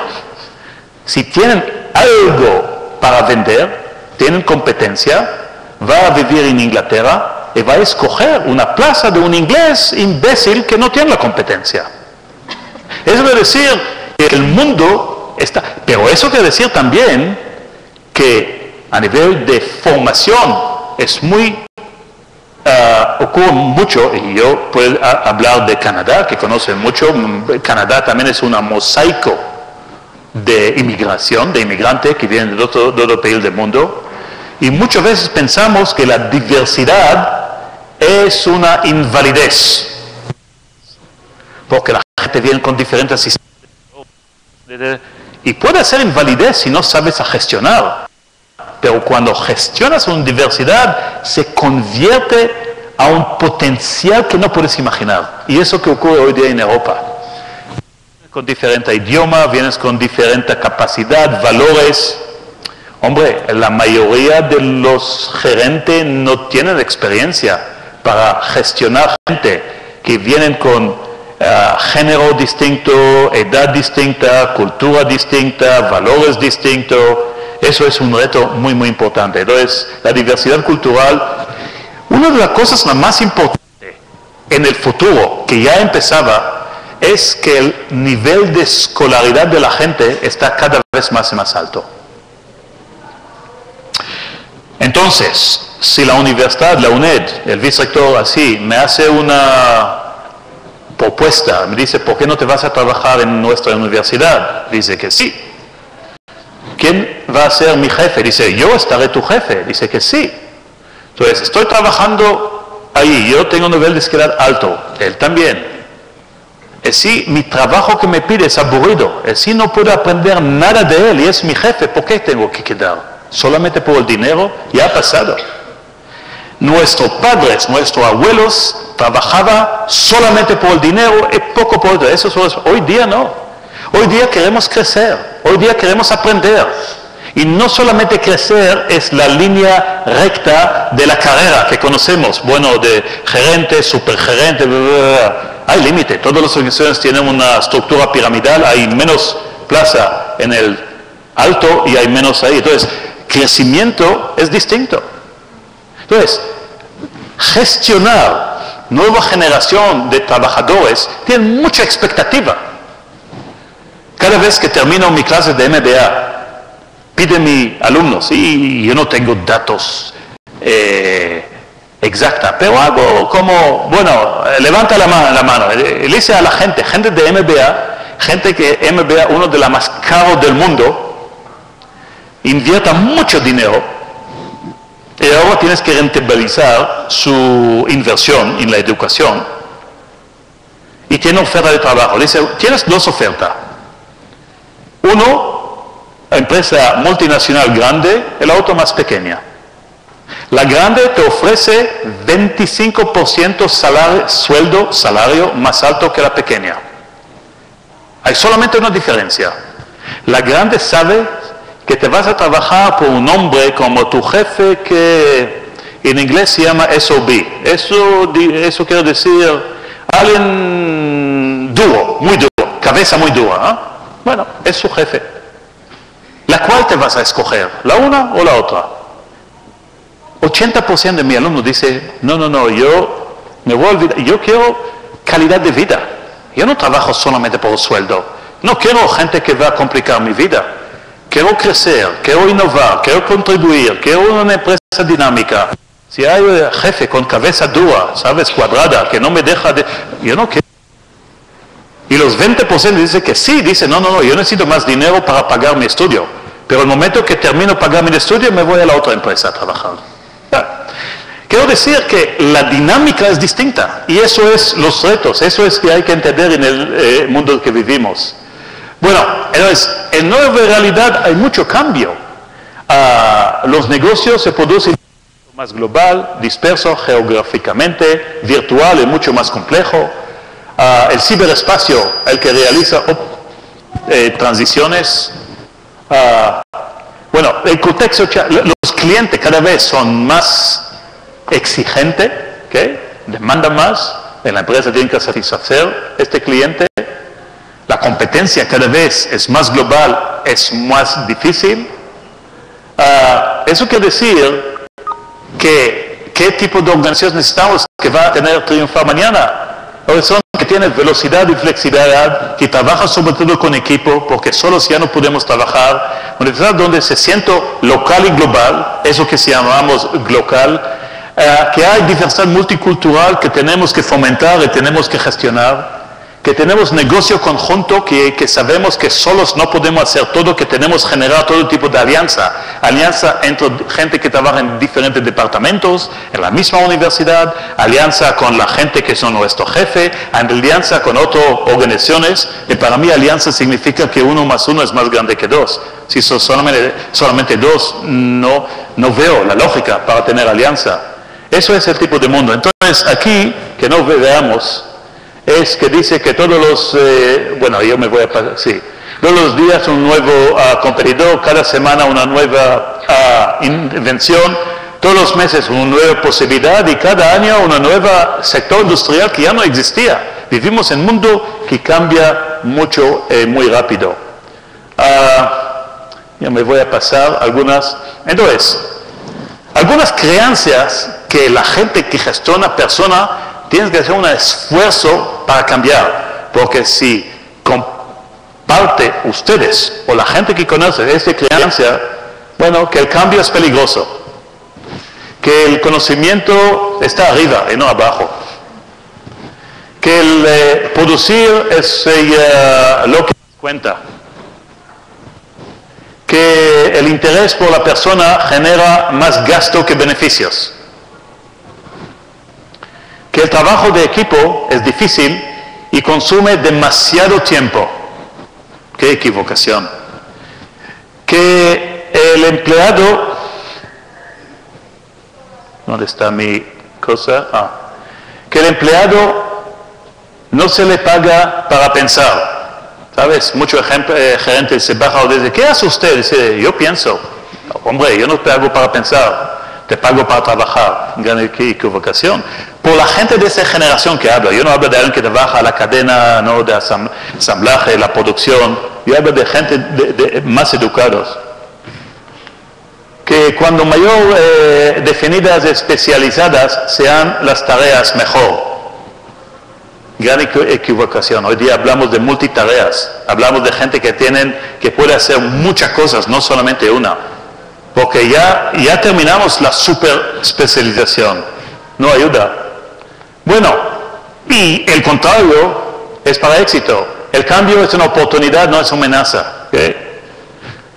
si tienen algo para vender, tienen competencia, va a vivir en Inglaterra y va a escoger una plaza de un inglés imbécil que no tiene la competencia. Eso quiere decir que el mundo está, pero eso quiere decir también que a nivel de formación es muy, uh, ocurre mucho, y yo puedo hablar de Canadá, que conocen mucho, Canadá también es un mosaico de inmigración, de inmigrantes que vienen de otro, de otro país del mundo, y muchas veces pensamos que la diversidad es una invalidez, porque la gente viene con diferentes sistemas. Y puede ser invalidez si no sabes gestionar. Pero cuando gestionas una diversidad, se convierte a un potencial que no puedes imaginar. Y eso que ocurre hoy día en Europa. Con diferente idioma, vienes con diferente capacidad, valores. Hombre, la mayoría de los gerentes no tienen experiencia para gestionar gente que vienen con eh, género distinto, edad distinta, cultura distinta, valores distintos. Eso es un reto muy, muy importante. Entonces, la diversidad cultural, una de las cosas más importantes en el futuro, que ya empezaba, es que el nivel de escolaridad de la gente está cada vez más y más alto. Entonces, si la universidad, la UNED, el vicerrector así, me hace una propuesta, me dice, ¿por qué no te vas a trabajar en nuestra universidad? Dice que sí. ¿Quién va a ser mi jefe? Dice, yo estaré tu jefe. Dice que sí. Entonces, estoy trabajando ahí, yo tengo un nivel de escalada alto, él también. Es si mi trabajo que me pide es aburrido, es si no puedo aprender nada de él y es mi jefe, ¿por qué tengo que quedar? Solamente por el dinero, ya ha pasado. Nuestros padres, nuestros abuelos trabajaban solamente por el dinero y poco por eso. Hoy día no. Hoy día queremos crecer, hoy día queremos aprender. Y no solamente crecer es la línea recta de la carrera que conocemos, bueno, de gerente, supergerente, hay límite. Todas las organizaciones tienen una estructura piramidal, hay menos plaza en el alto y hay menos ahí. Entonces, crecimiento es distinto. Entonces, gestionar nueva generación de trabajadores tiene mucha expectativa. Cada vez que termino mi clase de MBA, pide mi alumnos, y yo no tengo datos eh, exacta, pero hago como, bueno, levanta la mano, la mano, le dice a la gente, gente de MBA, gente que MBA, uno de los más caros del mundo, invierta mucho dinero y ahora tienes que rentabilizar su inversión en la educación y tiene oferta de trabajo. Dice, tienes dos ofertas. Uno, empresa multinacional grande, el auto más pequeña. La grande te ofrece 25% salario, sueldo, salario más alto que la pequeña. Hay solamente una diferencia. La grande sabe que te vas a trabajar por un hombre como tu jefe que en inglés se llama SOB. Eso, eso quiere decir alguien duro, muy duro, cabeza muy dura. ¿ah? Bueno, es su jefe. ¿La cual te vas a escoger? ¿La una o la otra? 80% de mi alumnos dice, no, no, no, yo me voy a olvidar, yo quiero calidad de vida. Yo no trabajo solamente por el sueldo. No quiero gente que va a complicar mi vida quiero crecer, quiero innovar, quiero contribuir, quiero una empresa dinámica. Si hay un jefe con cabeza dura, ¿sabes? Cuadrada, que no me deja de... Yo no quiero. Y los 20% dicen que sí, dicen, no, no, no, yo necesito más dinero para pagar mi estudio. Pero el momento que termino pagar mi estudio, me voy a la otra empresa a trabajar. Quiero decir que la dinámica es distinta y eso es los retos, eso es que hay que entender en el eh, mundo que vivimos. Bueno, entonces, en nueva realidad hay mucho cambio. Ah, los negocios se producen más global, disperso geográficamente, virtual y mucho más complejo. El ciberespacio, el que realiza eh, transiciones. Ah, bueno, el contexto, los clientes cada vez son más exigentes, ¿okay? demandan más, la empresa tiene que satisfacer este cliente, la competencia cada vez es más global, es más difícil. Ah, eso quiere decir que qué tipo de organización necesitamos que va a tener triunfar mañana. Son que tienen velocidad y flexibilidad, que trabajan sobre todo con equipo, porque solos ya no podemos trabajar. Una universidad donde se siente local y global, eso que llamamos local, eh, que hay diversidad multicultural que tenemos que fomentar y tenemos que gestionar que tenemos negocio conjunto, que, que, sabemos que solos no podemos hacer todo, que tenemos generar todo tipo de alianza. Alianza entre gente que trabaja en diferentes departamentos, en la misma universidad, alianza con la gente que son nuestro jefe, alianza con otras organizaciones. Y para mí alianza significa que uno más uno es más grande que dos. Si son solamente, solamente dos, no, no veo la lógica para tener alianza. Eso es el tipo de mundo. Entonces aquí, que no veamos es que dice que todos los, eh, bueno, yo me voy a pasar, sí, todos los días un nuevo uh, competidor, cada semana una nueva uh, invención, todos los meses una nueva posibilidad y cada año un nuevo sector industrial que ya no existía. Vivimos en un mundo que cambia mucho, eh, muy rápido. Uh, yo me voy a pasar algunas. Entonces, algunas creencias que la gente que gestiona persona tienes que hacer un esfuerzo para cambiar, porque si comparte ustedes o la gente que conoce esta creencia, bueno, que el cambio es peligroso, que el conocimiento está arriba y no abajo, que el eh, producir es eh, lo que cuenta, que el interés por la persona genera más gasto que beneficios que el trabajo de equipo es difícil y consume demasiado tiempo. Qué equivocación. Que el empleado, ¿dónde está mi cosa? Ah. Que el empleado no se le paga para pensar. ¿Sabes? Muchos eh, gerentes se bajan desde, ¿qué hace usted? Dice, yo pienso. Hombre, yo no te hago para pensar te pago para trabajar. Gran equivocación. Por la gente de esa generación que habla, yo no hablo de alguien que trabaja la cadena ¿no? de asamblaje, la producción, yo hablo de gente de, más educados. Que cuando mayor eh, definidas especializadas sean las tareas mejor. Gran equivocación. Hoy día hablamos de multitareas, hablamos de gente que tienen, que puede hacer muchas cosas, no solamente una porque ya, ya terminamos la super especialización. No ayuda. Bueno, y el contrario es para éxito. El cambio es una oportunidad, no es una amenaza.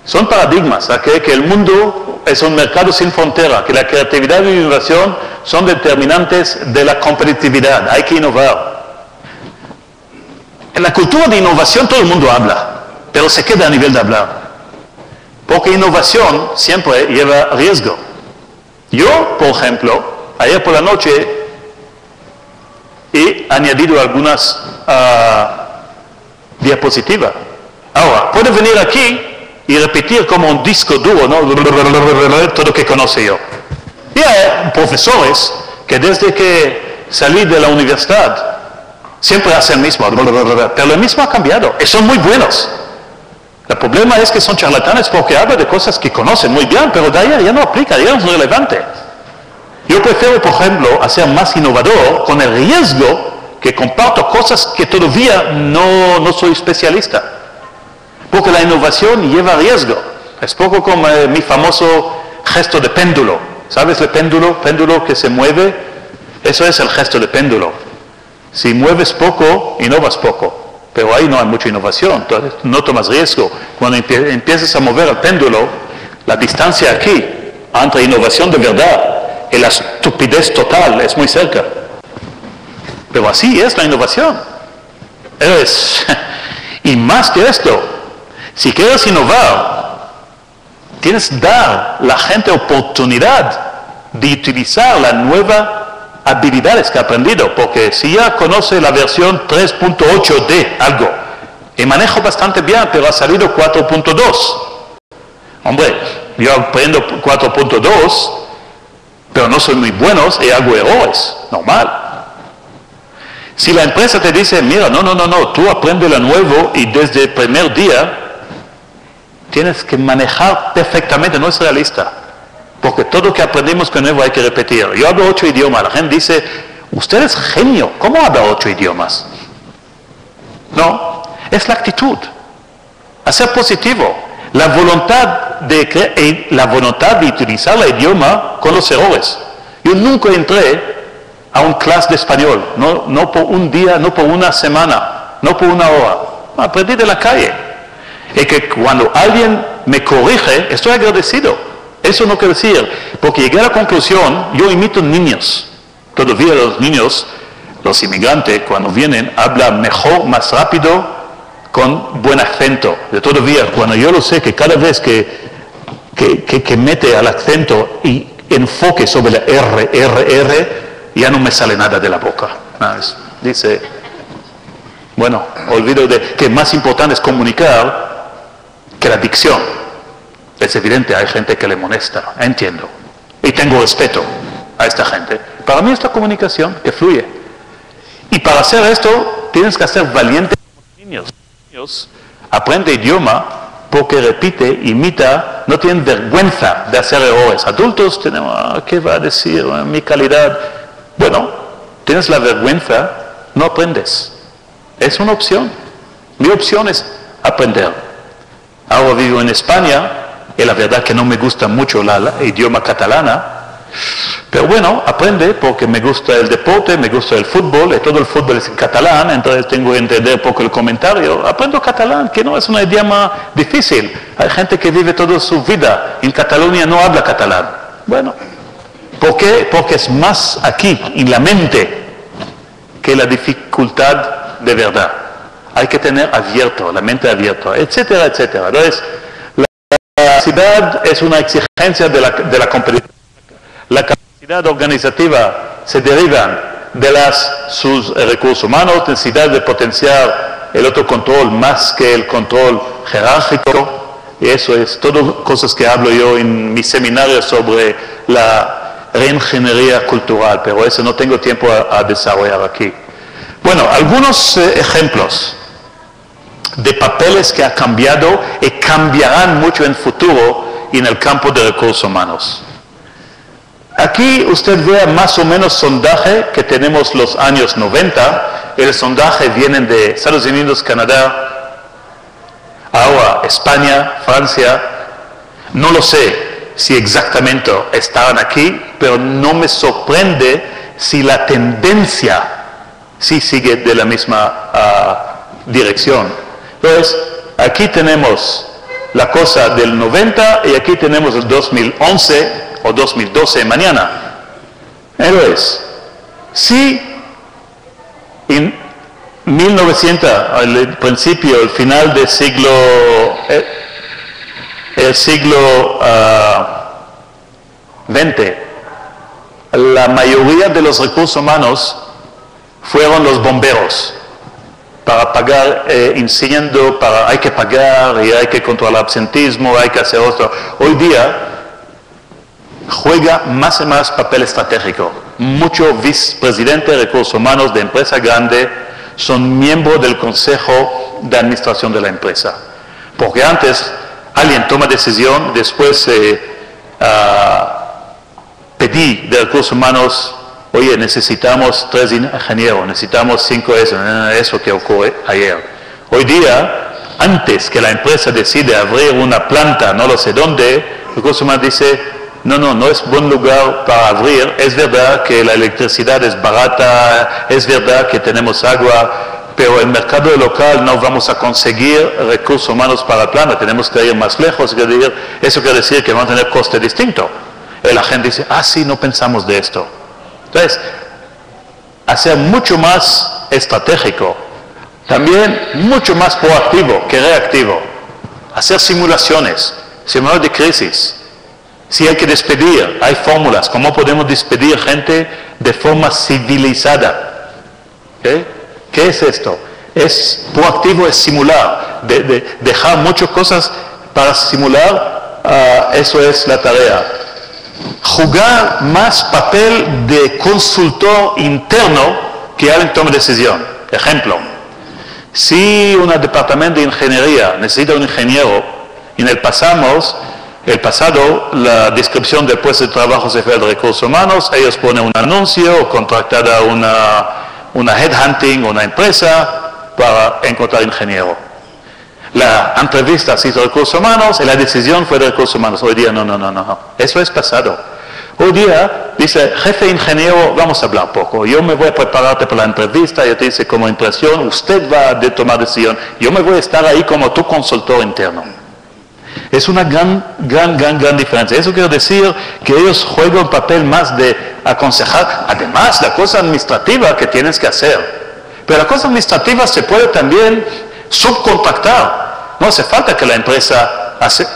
Son paradigmas, que el mundo es un mercado sin frontera, que la creatividad y la innovación son determinantes de la competitividad. Hay que innovar. En la cultura de innovación todo el mundo habla, pero se queda a nivel de hablar. Porque innovación siempre lleva riesgo. Yo, por ejemplo, ayer por la noche he añadido algunas uh, diapositivas. Ahora, puedo venir aquí y repetir como un disco duro, ¿no? Todo lo que conoce yo. Y hay profesores que desde que salí de la universidad siempre hacen el mismo, pero lo mismo ha cambiado y son muy buenos. El problema es que son charlatanes porque hablan de cosas que conocen muy bien, pero de ya no aplica, ya no es relevante. Yo prefiero, por ejemplo, hacer más innovador con el riesgo que comparto cosas que todavía no, no soy especialista. Porque la innovación lleva riesgo. Es poco como eh, mi famoso gesto de péndulo. ¿Sabes el péndulo? Péndulo que se mueve. Eso es el gesto de péndulo. Si mueves poco, innovas poco pero ahí no hay mucha innovación, no tomas riesgo. Cuando empiezas a mover el péndulo, la distancia aquí entre innovación de verdad y la estupidez total es muy cerca. Pero así es la innovación. y más que esto, si quieres innovar, tienes que dar a la gente oportunidad de utilizar la nueva habilidades que ha aprendido, porque si ya conoce la versión 3.8 de algo, y manejo bastante bien, pero ha salido 4.2. Hombre, yo aprendo 4.2, pero no soy muy bueno y hago errores, normal. Si la empresa te dice, mira, no, no, no, no, tú aprendes lo nuevo y desde el primer día tienes que manejar perfectamente, no es realista. Porque todo lo que aprendimos con nuevo hay que repetir. Yo hablo ocho idiomas, la gente dice, usted es genio, ¿cómo habla ocho idiomas? No, es la actitud. Hacer positivo. La voluntad de, la voluntad de utilizar el idioma con los errores. Yo nunca entré a un clase de español, no, no por un día, no por una semana, no por una hora. Aprendí de la calle. Y que cuando alguien me corrige, estoy agradecido. Eso no quiere decir, porque llegué a la conclusión, yo imito niños. Todavía los niños, los inmigrantes, cuando vienen, hablan mejor, más rápido, con buen acento. De todavía, cuando yo lo sé, que cada vez que, que, que, que mete al acento y enfoque sobre la R, R, R, ya no me sale nada de la boca. Dice, bueno, olvido de que más importante es comunicar que la dicción. Es evidente, hay gente que le molesta, entiendo. Y tengo respeto a esta gente. Para mí es la comunicación que fluye. Y para hacer esto, tienes que ser valiente niños. niños aprende idioma porque repite, imita, no tienen vergüenza de hacer errores. Adultos tenemos, ah, ¿qué va a decir mi calidad? Bueno, tienes la vergüenza, no aprendes. Es una opción. Mi opción es aprender. Ahora vivo en España y la verdad que no me gusta mucho la, idioma catalana, pero bueno, aprende porque me gusta el deporte, me gusta el fútbol, y todo el fútbol es en catalán, entonces tengo que entender poco el comentario. Aprendo catalán, que no es un idioma difícil. Hay gente que vive toda su vida en Cataluña no habla catalán. Bueno, ¿Por qué? Porque es más aquí, en la mente, que la dificultad de verdad. Hay que tener abierto, la mente abierta, etcétera, etcétera. Entonces, la capacidad es una exigencia de la, de la. La capacidad organizativa se deriva de las, sus recursos humanos, necesidad de potenciar el autocontrol más que el control jerárquico. Y eso es todo cosas que hablo yo en mis seminarios sobre la reingeniería cultural, pero eso no tengo tiempo a, desarrollar aquí. Bueno, algunos eh, ejemplos de papeles que ha cambiado y cambiarán mucho en futuro en el campo de recursos humanos. Aquí usted ve más o menos sondaje que tenemos los años 90. El sondaje viene de Estados Unidos, Canadá, ahora España, Francia. No lo sé, si exactamente estaban aquí, pero no me sorprende si la tendencia sí sigue de la misma ah, dirección. Entonces, aquí tenemos la cosa del 90 y aquí tenemos el 2011 o 2012 mañana. Entonces, si en 1900, al principio, al final del siglo... Eh, el siglo ah, la mayoría de los recursos humanos fueron los bomberos para pagar, eh, enseñando, para hay que pagar y hay que controlar el absentismo, hay que hacer otro. Hoy día juega más y más papel estratégico. Muchos vicepresidentes de recursos humanos de empresa grande son miembros del consejo de administración de la empresa. Porque antes alguien toma decisión, después eh, pedí de recursos humanos, oye, necesitamos tres ingenieros, necesitamos cinco eso, eso que ocurre ayer. Hoy día, antes que la empresa decide abrir una planta, no lo sé dónde, recursos humanos dice, no, no, no es buen lugar para abrir, es verdad que la electricidad es barata, es verdad que tenemos agua, pero el mercado local no vamos a conseguir recursos humanos para la planta, tenemos que ir más lejos, eso quiere decir que vamos a tener coste distinto. Y la gente dice, ah, sí, no pensamos de esto. Entonces, hacer mucho más estratégico, también mucho más proactivo que reactivo, hacer simulaciones, simulaciones de crisis, Si hay que despedir, hay fórmulas. ¿Cómo podemos despedir gente de forma civilizada? ¿Qué es esto? Es proactivo, es simular. De, dejar muchas cosas para simular, ah, eso es la tarea. Jugar más papel de consultor interno que alguien tome decisión. Ejemplo, si un departamento de ingeniería necesita un ingeniero y en el pasamos el pasado, la descripción del puesto de trabajo se fue de recursos humanos, ellos ponen un anuncio o contratar a una, una headhunting, una empresa para encontrar ingeniero. La entrevista hizo de recursos humanos y la decisión fue de recursos humanos. Hoy día no, no, no, no. Eso es pasado. Hoy día dice, jefe ingeniero, vamos a hablar poco. Yo me voy a prepararte para la entrevista, yo te dice como impresión, usted va a tomar decisión. Yo me voy a estar ahí como tu consultor interno. Es una gran, gran, gran, gran diferencia. Eso quiere decir que ellos juegan un papel más de aconsejar, además la cosa administrativa que tienes que hacer. Pero la cosa administrativa se puede también subcontractar. No hace falta que la empresa hace,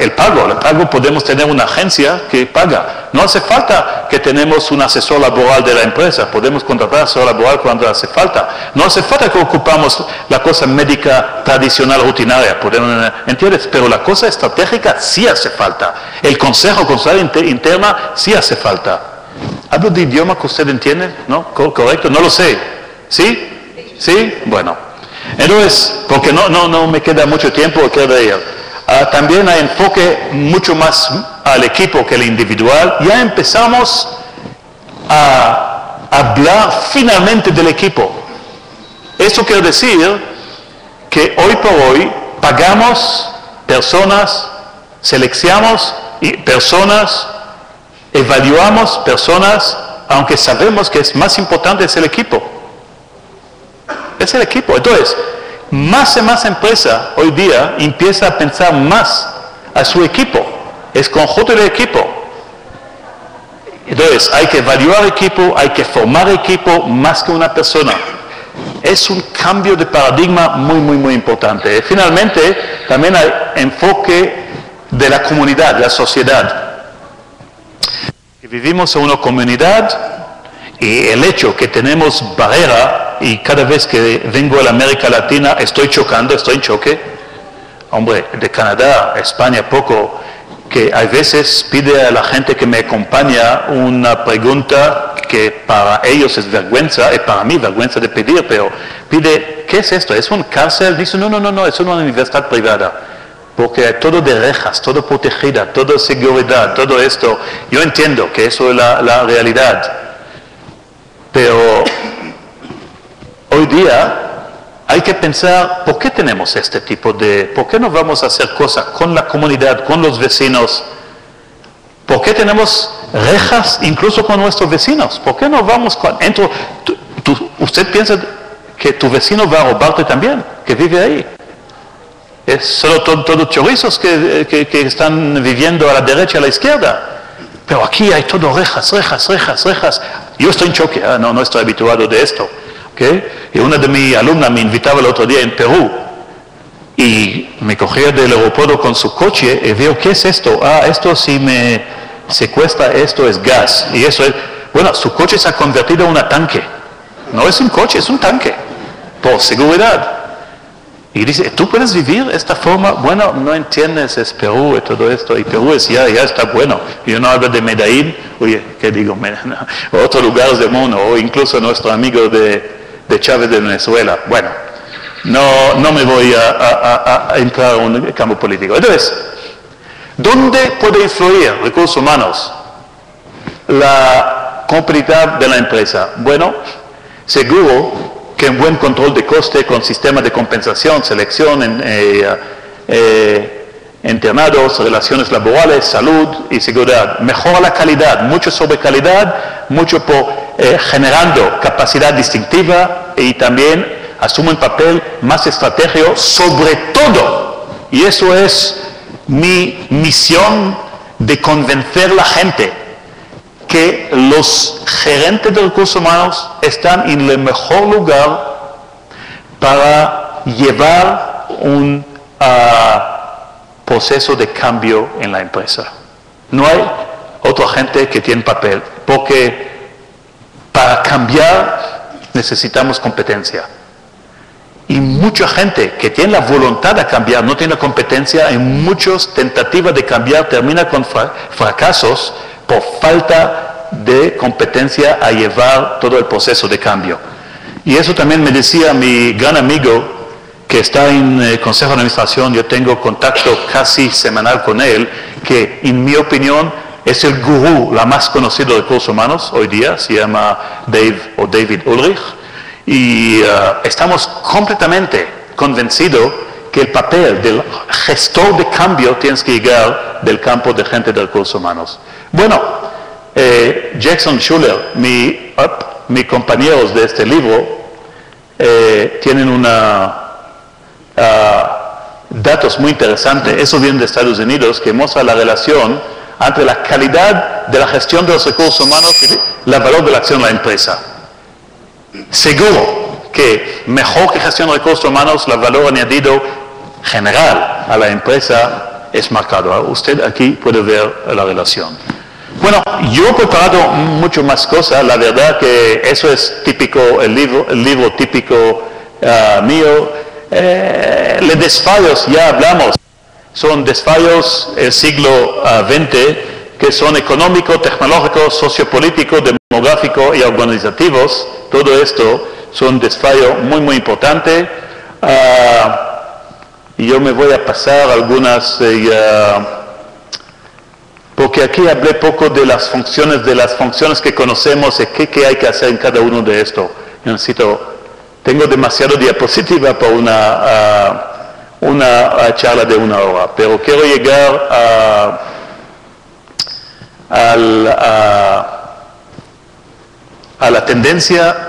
el pago. El pago podemos tener una agencia que paga. No hace falta que tenemos un asesor laboral de la empresa. Podemos contratar asesor laboral cuando hace falta. No hace falta que ocupamos la cosa médica tradicional, rutinaria. Podemos, ¿Entiendes? Pero la cosa estratégica sí hace falta. El consejo consular interna sí hace falta. ¿Hablo de idioma que usted entiende? ¿No? ¿Correcto? No lo sé. ¿Sí? ¿Sí? Bueno. Entonces, porque no, no, no me queda mucho tiempo, quiero ir. Ah, también hay enfoque mucho más al equipo que el individual. Ya empezamos a hablar finalmente del equipo. Eso quiere decir que hoy por hoy pagamos personas, seleccionamos personas, evaluamos personas, aunque sabemos que es más importante es el equipo. Es el equipo. Entonces, más y más empresa hoy día empieza a pensar más a su equipo, es conjunto de equipo. Entonces, hay que evaluar equipo, hay que formar equipo más que una persona. Es un cambio de paradigma muy, muy, muy importante. Finalmente, también hay enfoque de la comunidad, de la sociedad. Vivimos en una comunidad y el hecho que tenemos barrera y cada vez que vengo a la América Latina estoy chocando, estoy en choque. Hombre, de Canadá, España poco, que a veces pide a la gente que me acompaña una pregunta que para ellos es vergüenza y para mí vergüenza de pedir, pero pide, ¿qué es esto? ¿Es un cárcel? Dice, no, no, no, no, es una universidad privada porque todo de rejas, todo protegida, todo seguridad, todo esto. Yo entiendo que eso es la realidad, pero hoy día hay que pensar, ¿por qué tenemos este tipo de, por qué no vamos a hacer cosas con la comunidad, con los vecinos? ¿Por qué tenemos rejas incluso con nuestros vecinos? ¿Por qué no vamos con, usted piensa que tu vecino va a robarte también, que vive ahí? Es solo todos chorizos que, que están viviendo a la derecha y a la izquierda. Pero aquí hay todo rejas, rejas, rejas, rejas. Yo estoy en choque, ah, no, no estoy habituado de esto. Y una de mis alumnas me invitaba el otro día en Perú y me cogía del aeropuerto con su coche y veo, ¿qué es esto? Ah, esto si me secuestra, esto es gas. Y eso es, bueno, su coche se ha convertido en un tanque. No es un coche, es un tanque, por seguridad. Y dice, ¿tú puedes vivir esta forma? Bueno, no entiendes, es Perú y todo esto. Y Perú es ya, está bueno. Yo no hablo de Medellín, oye, ¿qué digo? O otros lugares del mundo, o incluso nuestro amigo de, de Chávez de Venezuela. Bueno, no, no me voy a, a, entrar en un campo político. Entonces, ¿dónde puede influir recursos humanos la competitividad de la empresa? Bueno, seguro que un buen control de coste con sistemas de compensación, selección, en, eh, eh, internados, relaciones laborales, salud y seguridad. Mejora la calidad, mucho sobre calidad, mucho por eh, generando capacidad distintiva y también asume un papel más estratégico sobre todo. Y eso es mi misión de convencer a la gente que los gerentes de recursos humanos están en el mejor lugar para llevar un ah, proceso de cambio en la empresa. No hay otra gente que tiene papel, porque para cambiar necesitamos competencia. Y mucha gente que tiene la voluntad de cambiar, no tiene competencia, en muchas tentativas de cambiar termina con fracasos por falta de competencia a llevar todo el proceso de cambio. Y eso también me decía mi gran amigo que está en el Consejo de Administración, yo tengo contacto casi semanal con él, que en mi opinión es el gurú, la más conocido de recursos humanos hoy día, se llama Dave o David Ulrich, y uh, estamos completamente convencidos que el papel del gestor de cambio tiene que llegar del campo de gente de recursos humanos. Bueno, eh, Jackson Schuller, mi, mis compañeros de este libro, eh, tienen una, uh, datos muy interesantes, eso viene de Estados Unidos, que muestra la relación entre la calidad de la gestión de los recursos humanos y el valor de la acción de la empresa. Seguro que mejor que gestión de recursos humanos, el valor añadido general a la empresa es marcado. Usted aquí puede ver la relación. Bueno, yo he preparado mucho más cosas, la verdad que eso es típico, el libro, el libro típico ah, mío. Eh, los desfallos, ya hablamos, son desfallos del siglo XX ah, que son económicos, tecnológicos, sociopolíticos, demográficos y organizativos. Todo esto son desfallos muy, muy importantes. Ah, y yo me voy a pasar algunas, eh, porque aquí hablé poco de las funciones, de las funciones que conocemos y qué, qué hay que hacer en cada uno de estos. Yo necesito, tengo demasiado diapositiva para una, ah, una charla de una hora, pero quiero llegar a, a, la tendencia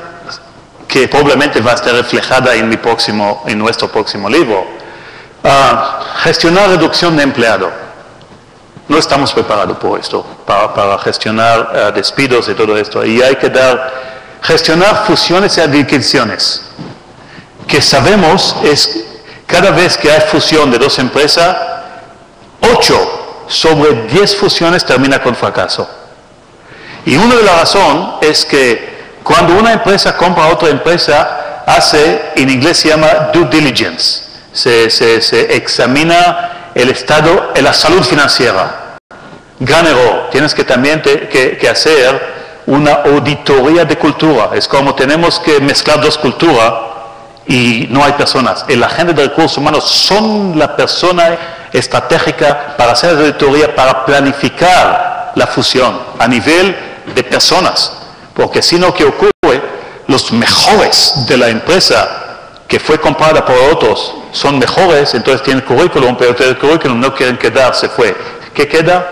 que probablemente va a estar reflejada en, mi próximo, en nuestro próximo libro. Gestionar reducción de empleado. No estamos preparados por esto, para, gestionar eh, despidos y todo esto. Y hay que dar, gestionar fusiones y adquisiciones, que sabemos es cada vez que hay fusión de dos empresas, 8 sobre 10 fusiones termina con fracaso. Y una de las razones es que cuando una empresa compra a otra empresa, hace, en inglés se llama due diligence, se, examina el estado, la salud financiera. Gran error, tienes que también que hacer una auditoría de cultura. Es como tenemos que mezclar dos culturas y no hay personas. El agente de recursos humanos son la persona estratégica para hacer la auditoría, para planificar la fusión a nivel de personas. Porque si no, ¿qué ocurre? Los mejores de la empresa que fue comprada por otros son mejores, entonces tienen currículum, pero el currículum no quieren quedar, se fue. ¿Qué queda?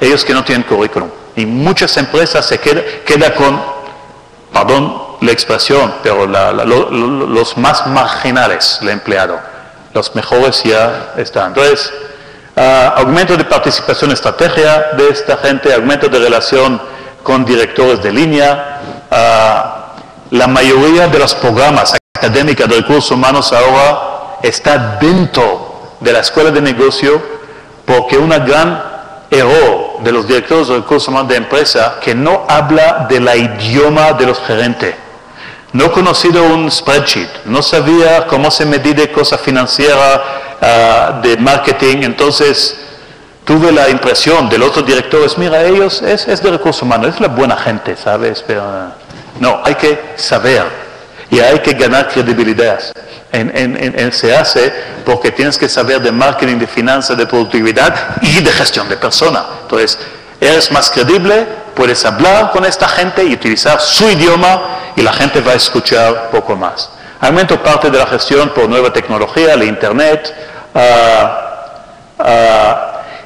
Ellos que no tienen currículum. Y muchas empresas se quedan queda con, perdón, la expresión, pero los más marginales, el empleado, los mejores ya están. Entonces, ah, aumento de participación estrategia de esta gente, aumento de relación con directores de línea. Ah, la mayoría de los programas académicos de recursos humanos ahora está dentro de la escuela de negocio porque una gran error de los directores de recursos humanos de empresa que no habla de la idioma de los gerentes no conocido un spreadsheet, no sabía cómo se medía cosa financiera, ah, de marketing, entonces tuve la impresión de los otros directores, mira, ellos es, de recursos humanos, es la buena gente, ¿sabes? Pero, no, hay que saber y hay que ganar credibilidad. En, se hace porque tienes que saber de marketing, de finanzas, de productividad y de gestión de personas. Entonces, eres más credible, puedes hablar con esta gente y utilizar su idioma y la gente va a escuchar poco más. Aumento parte de la gestión por nueva tecnología, el Internet. Uh,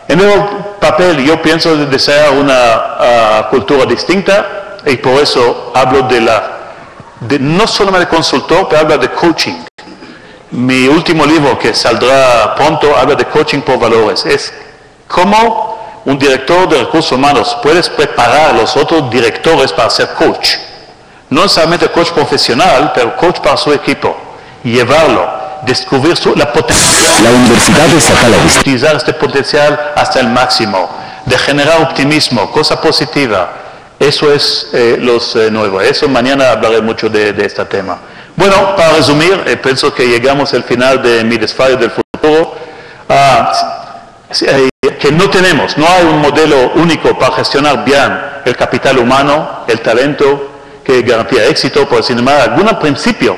en el papel yo pienso desear una ah, cultura distinta y por eso hablo de la, de, no solamente de consultor, pero hablo de coaching. Mi último libro que saldrá pronto habla de coaching por valores. Es cómo un director de recursos humanos puede preparar a los otros directores para ser coach. No necesariamente coach profesional, pero coach para su equipo. Llevarlo, descubrir su, la potencial. La Universidad de Utilizar este potencial hasta el máximo. de generar optimismo, cosa positiva. Eso es eh, los eh. Eso mañana hablaré mucho de, este tema. Bueno, para resumir, eh, pienso que llegamos al final de mi desfile del futuro. Ah, que no tenemos, no hay un modelo único para gestionar bien el capital humano, el talento, que garantía éxito, por sin embargo, algún principio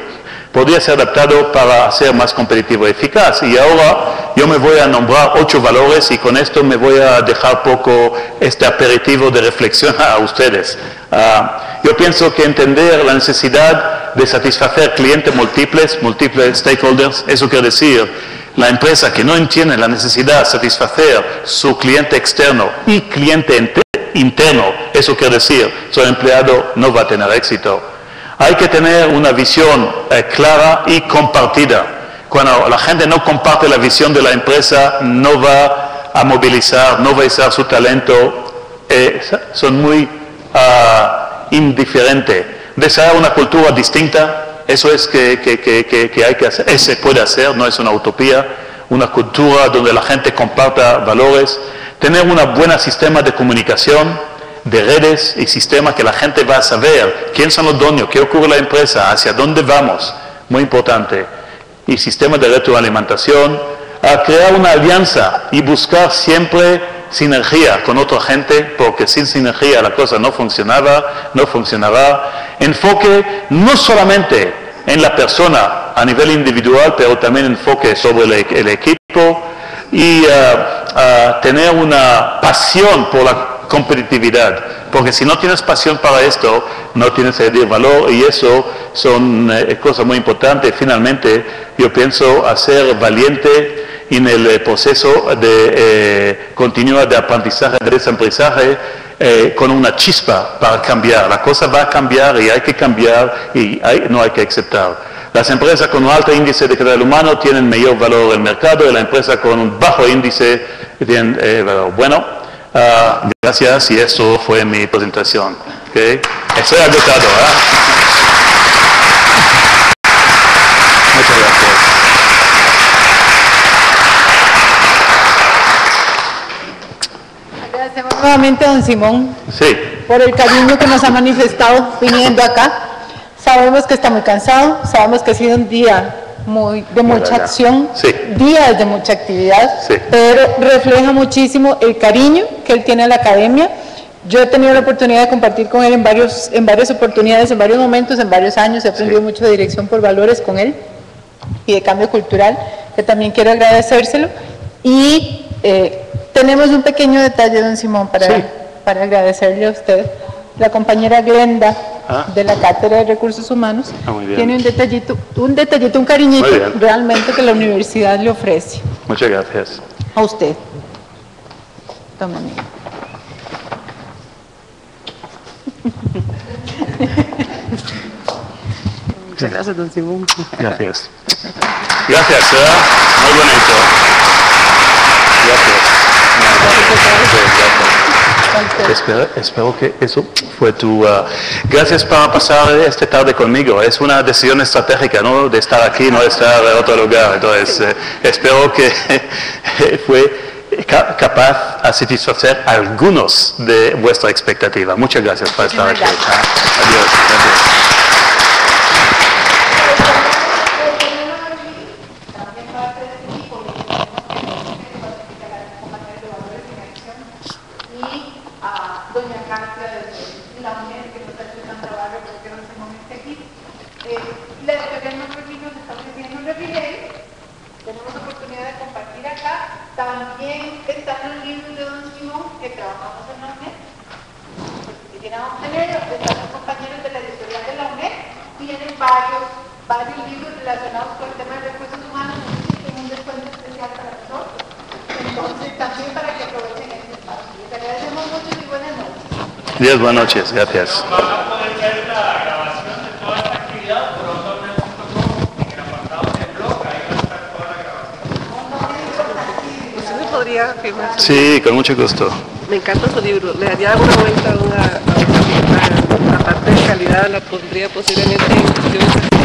podría ser adaptado para ser más competitivo y eficaz. Y ahora yo me voy a nombrar ocho valores y con esto me voy a dejar poco este aperitivo de reflexión a ustedes. Ah, yo pienso que entender la necesidad de satisfacer clientes múltiples, múltiples stakeholders, eso quiere decir la empresa que no entiende la necesidad de satisfacer su cliente externo y cliente interno, eso quiere decir su empleado no va a tener éxito. Hay que tener una visión eh, clara y compartida. Cuando la gente no comparte la visión de la empresa, no va a movilizar, no va a usar su talento, eh, son muy uh, indiferentes. Desear una cultura distinta, eso es que, que, hay que hacer, se puede hacer, no es una utopía, una cultura donde la gente comparta valores, tener un buen sistema de comunicación, de redes y sistemas que la gente va a saber quién son los dueños, qué ocurre en la empresa, hacia dónde vamos, muy importante. Y sistema de retroalimentación, a crear una alianza y buscar siempre sinergia con otra gente, porque sin sinergia la cosa no funcionaba, no funcionará. Enfoque no solamente en la persona a nivel individual, pero también enfoque sobre el, equipo y uh, uh, tener una pasión por la competitividad. Porque si no tienes pasión para esto, no tienes valor y eso son eh, cosas muy importantes. Finalmente, yo pienso hacer valiente en el eh, proceso de eh, continuar de aprendizaje, de desaprendizaje, eh, con una chispa para cambiar. La cosa va a cambiar y hay que cambiar y no hay que aceptar. Las empresas con un alto índice de capital humano tienen mayor valor en el mercado y la empresa con un bajo índice tiene eh, valor. Bueno, Ah, gracias y eso fue mi presentación. ¿okay? Estoy agotado. ¿eh? Muchas gracias. Agradecemos nuevamente a don Simón sí. por el cariño que nos ha manifestado viniendo acá. Sabemos que está muy cansado, sabemos que ha sido un día muy, de mucha acción, días de mucha actividad, pero refleja muchísimo el cariño que él tiene a la academia. Yo he tenido la oportunidad de compartir con él en, varios, en varias oportunidades, en varios momentos, en varios años, he aprendido mucho de dirección por valores con él y de cambio cultural, que también quiero agradecérselo. Y eh, tenemos un pequeño detalle, don Simón, para, para agradecerle a usted. La compañera Glenda Ah. de la Cátedra de Recursos Humanos, ah, tiene un detallito, un detallito, un cariñito realmente que la universidad le ofrece. Muchas gracias. A usted. Toma, Muchas gracias, don Simón. Gracias. Gracias, ¿eh? Muy bonito. Gracias. Espero, que eso fue tu... Uh, gracias por pasar esta tarde conmigo. Es una decisión estratégica, ¿no? De estar aquí, no de estar en otro lugar. Entonces, eh, espero que fue capaz de satisfacer algunos de vuestra expectativa. Muchas gracias por estar aquí. Adiós. Días, buenas noches, gracias. Sí, con mucho gusto. Me encanta su libro. Le daría una vuelta a una, a una, parte de calidad, la pondría posiblemente en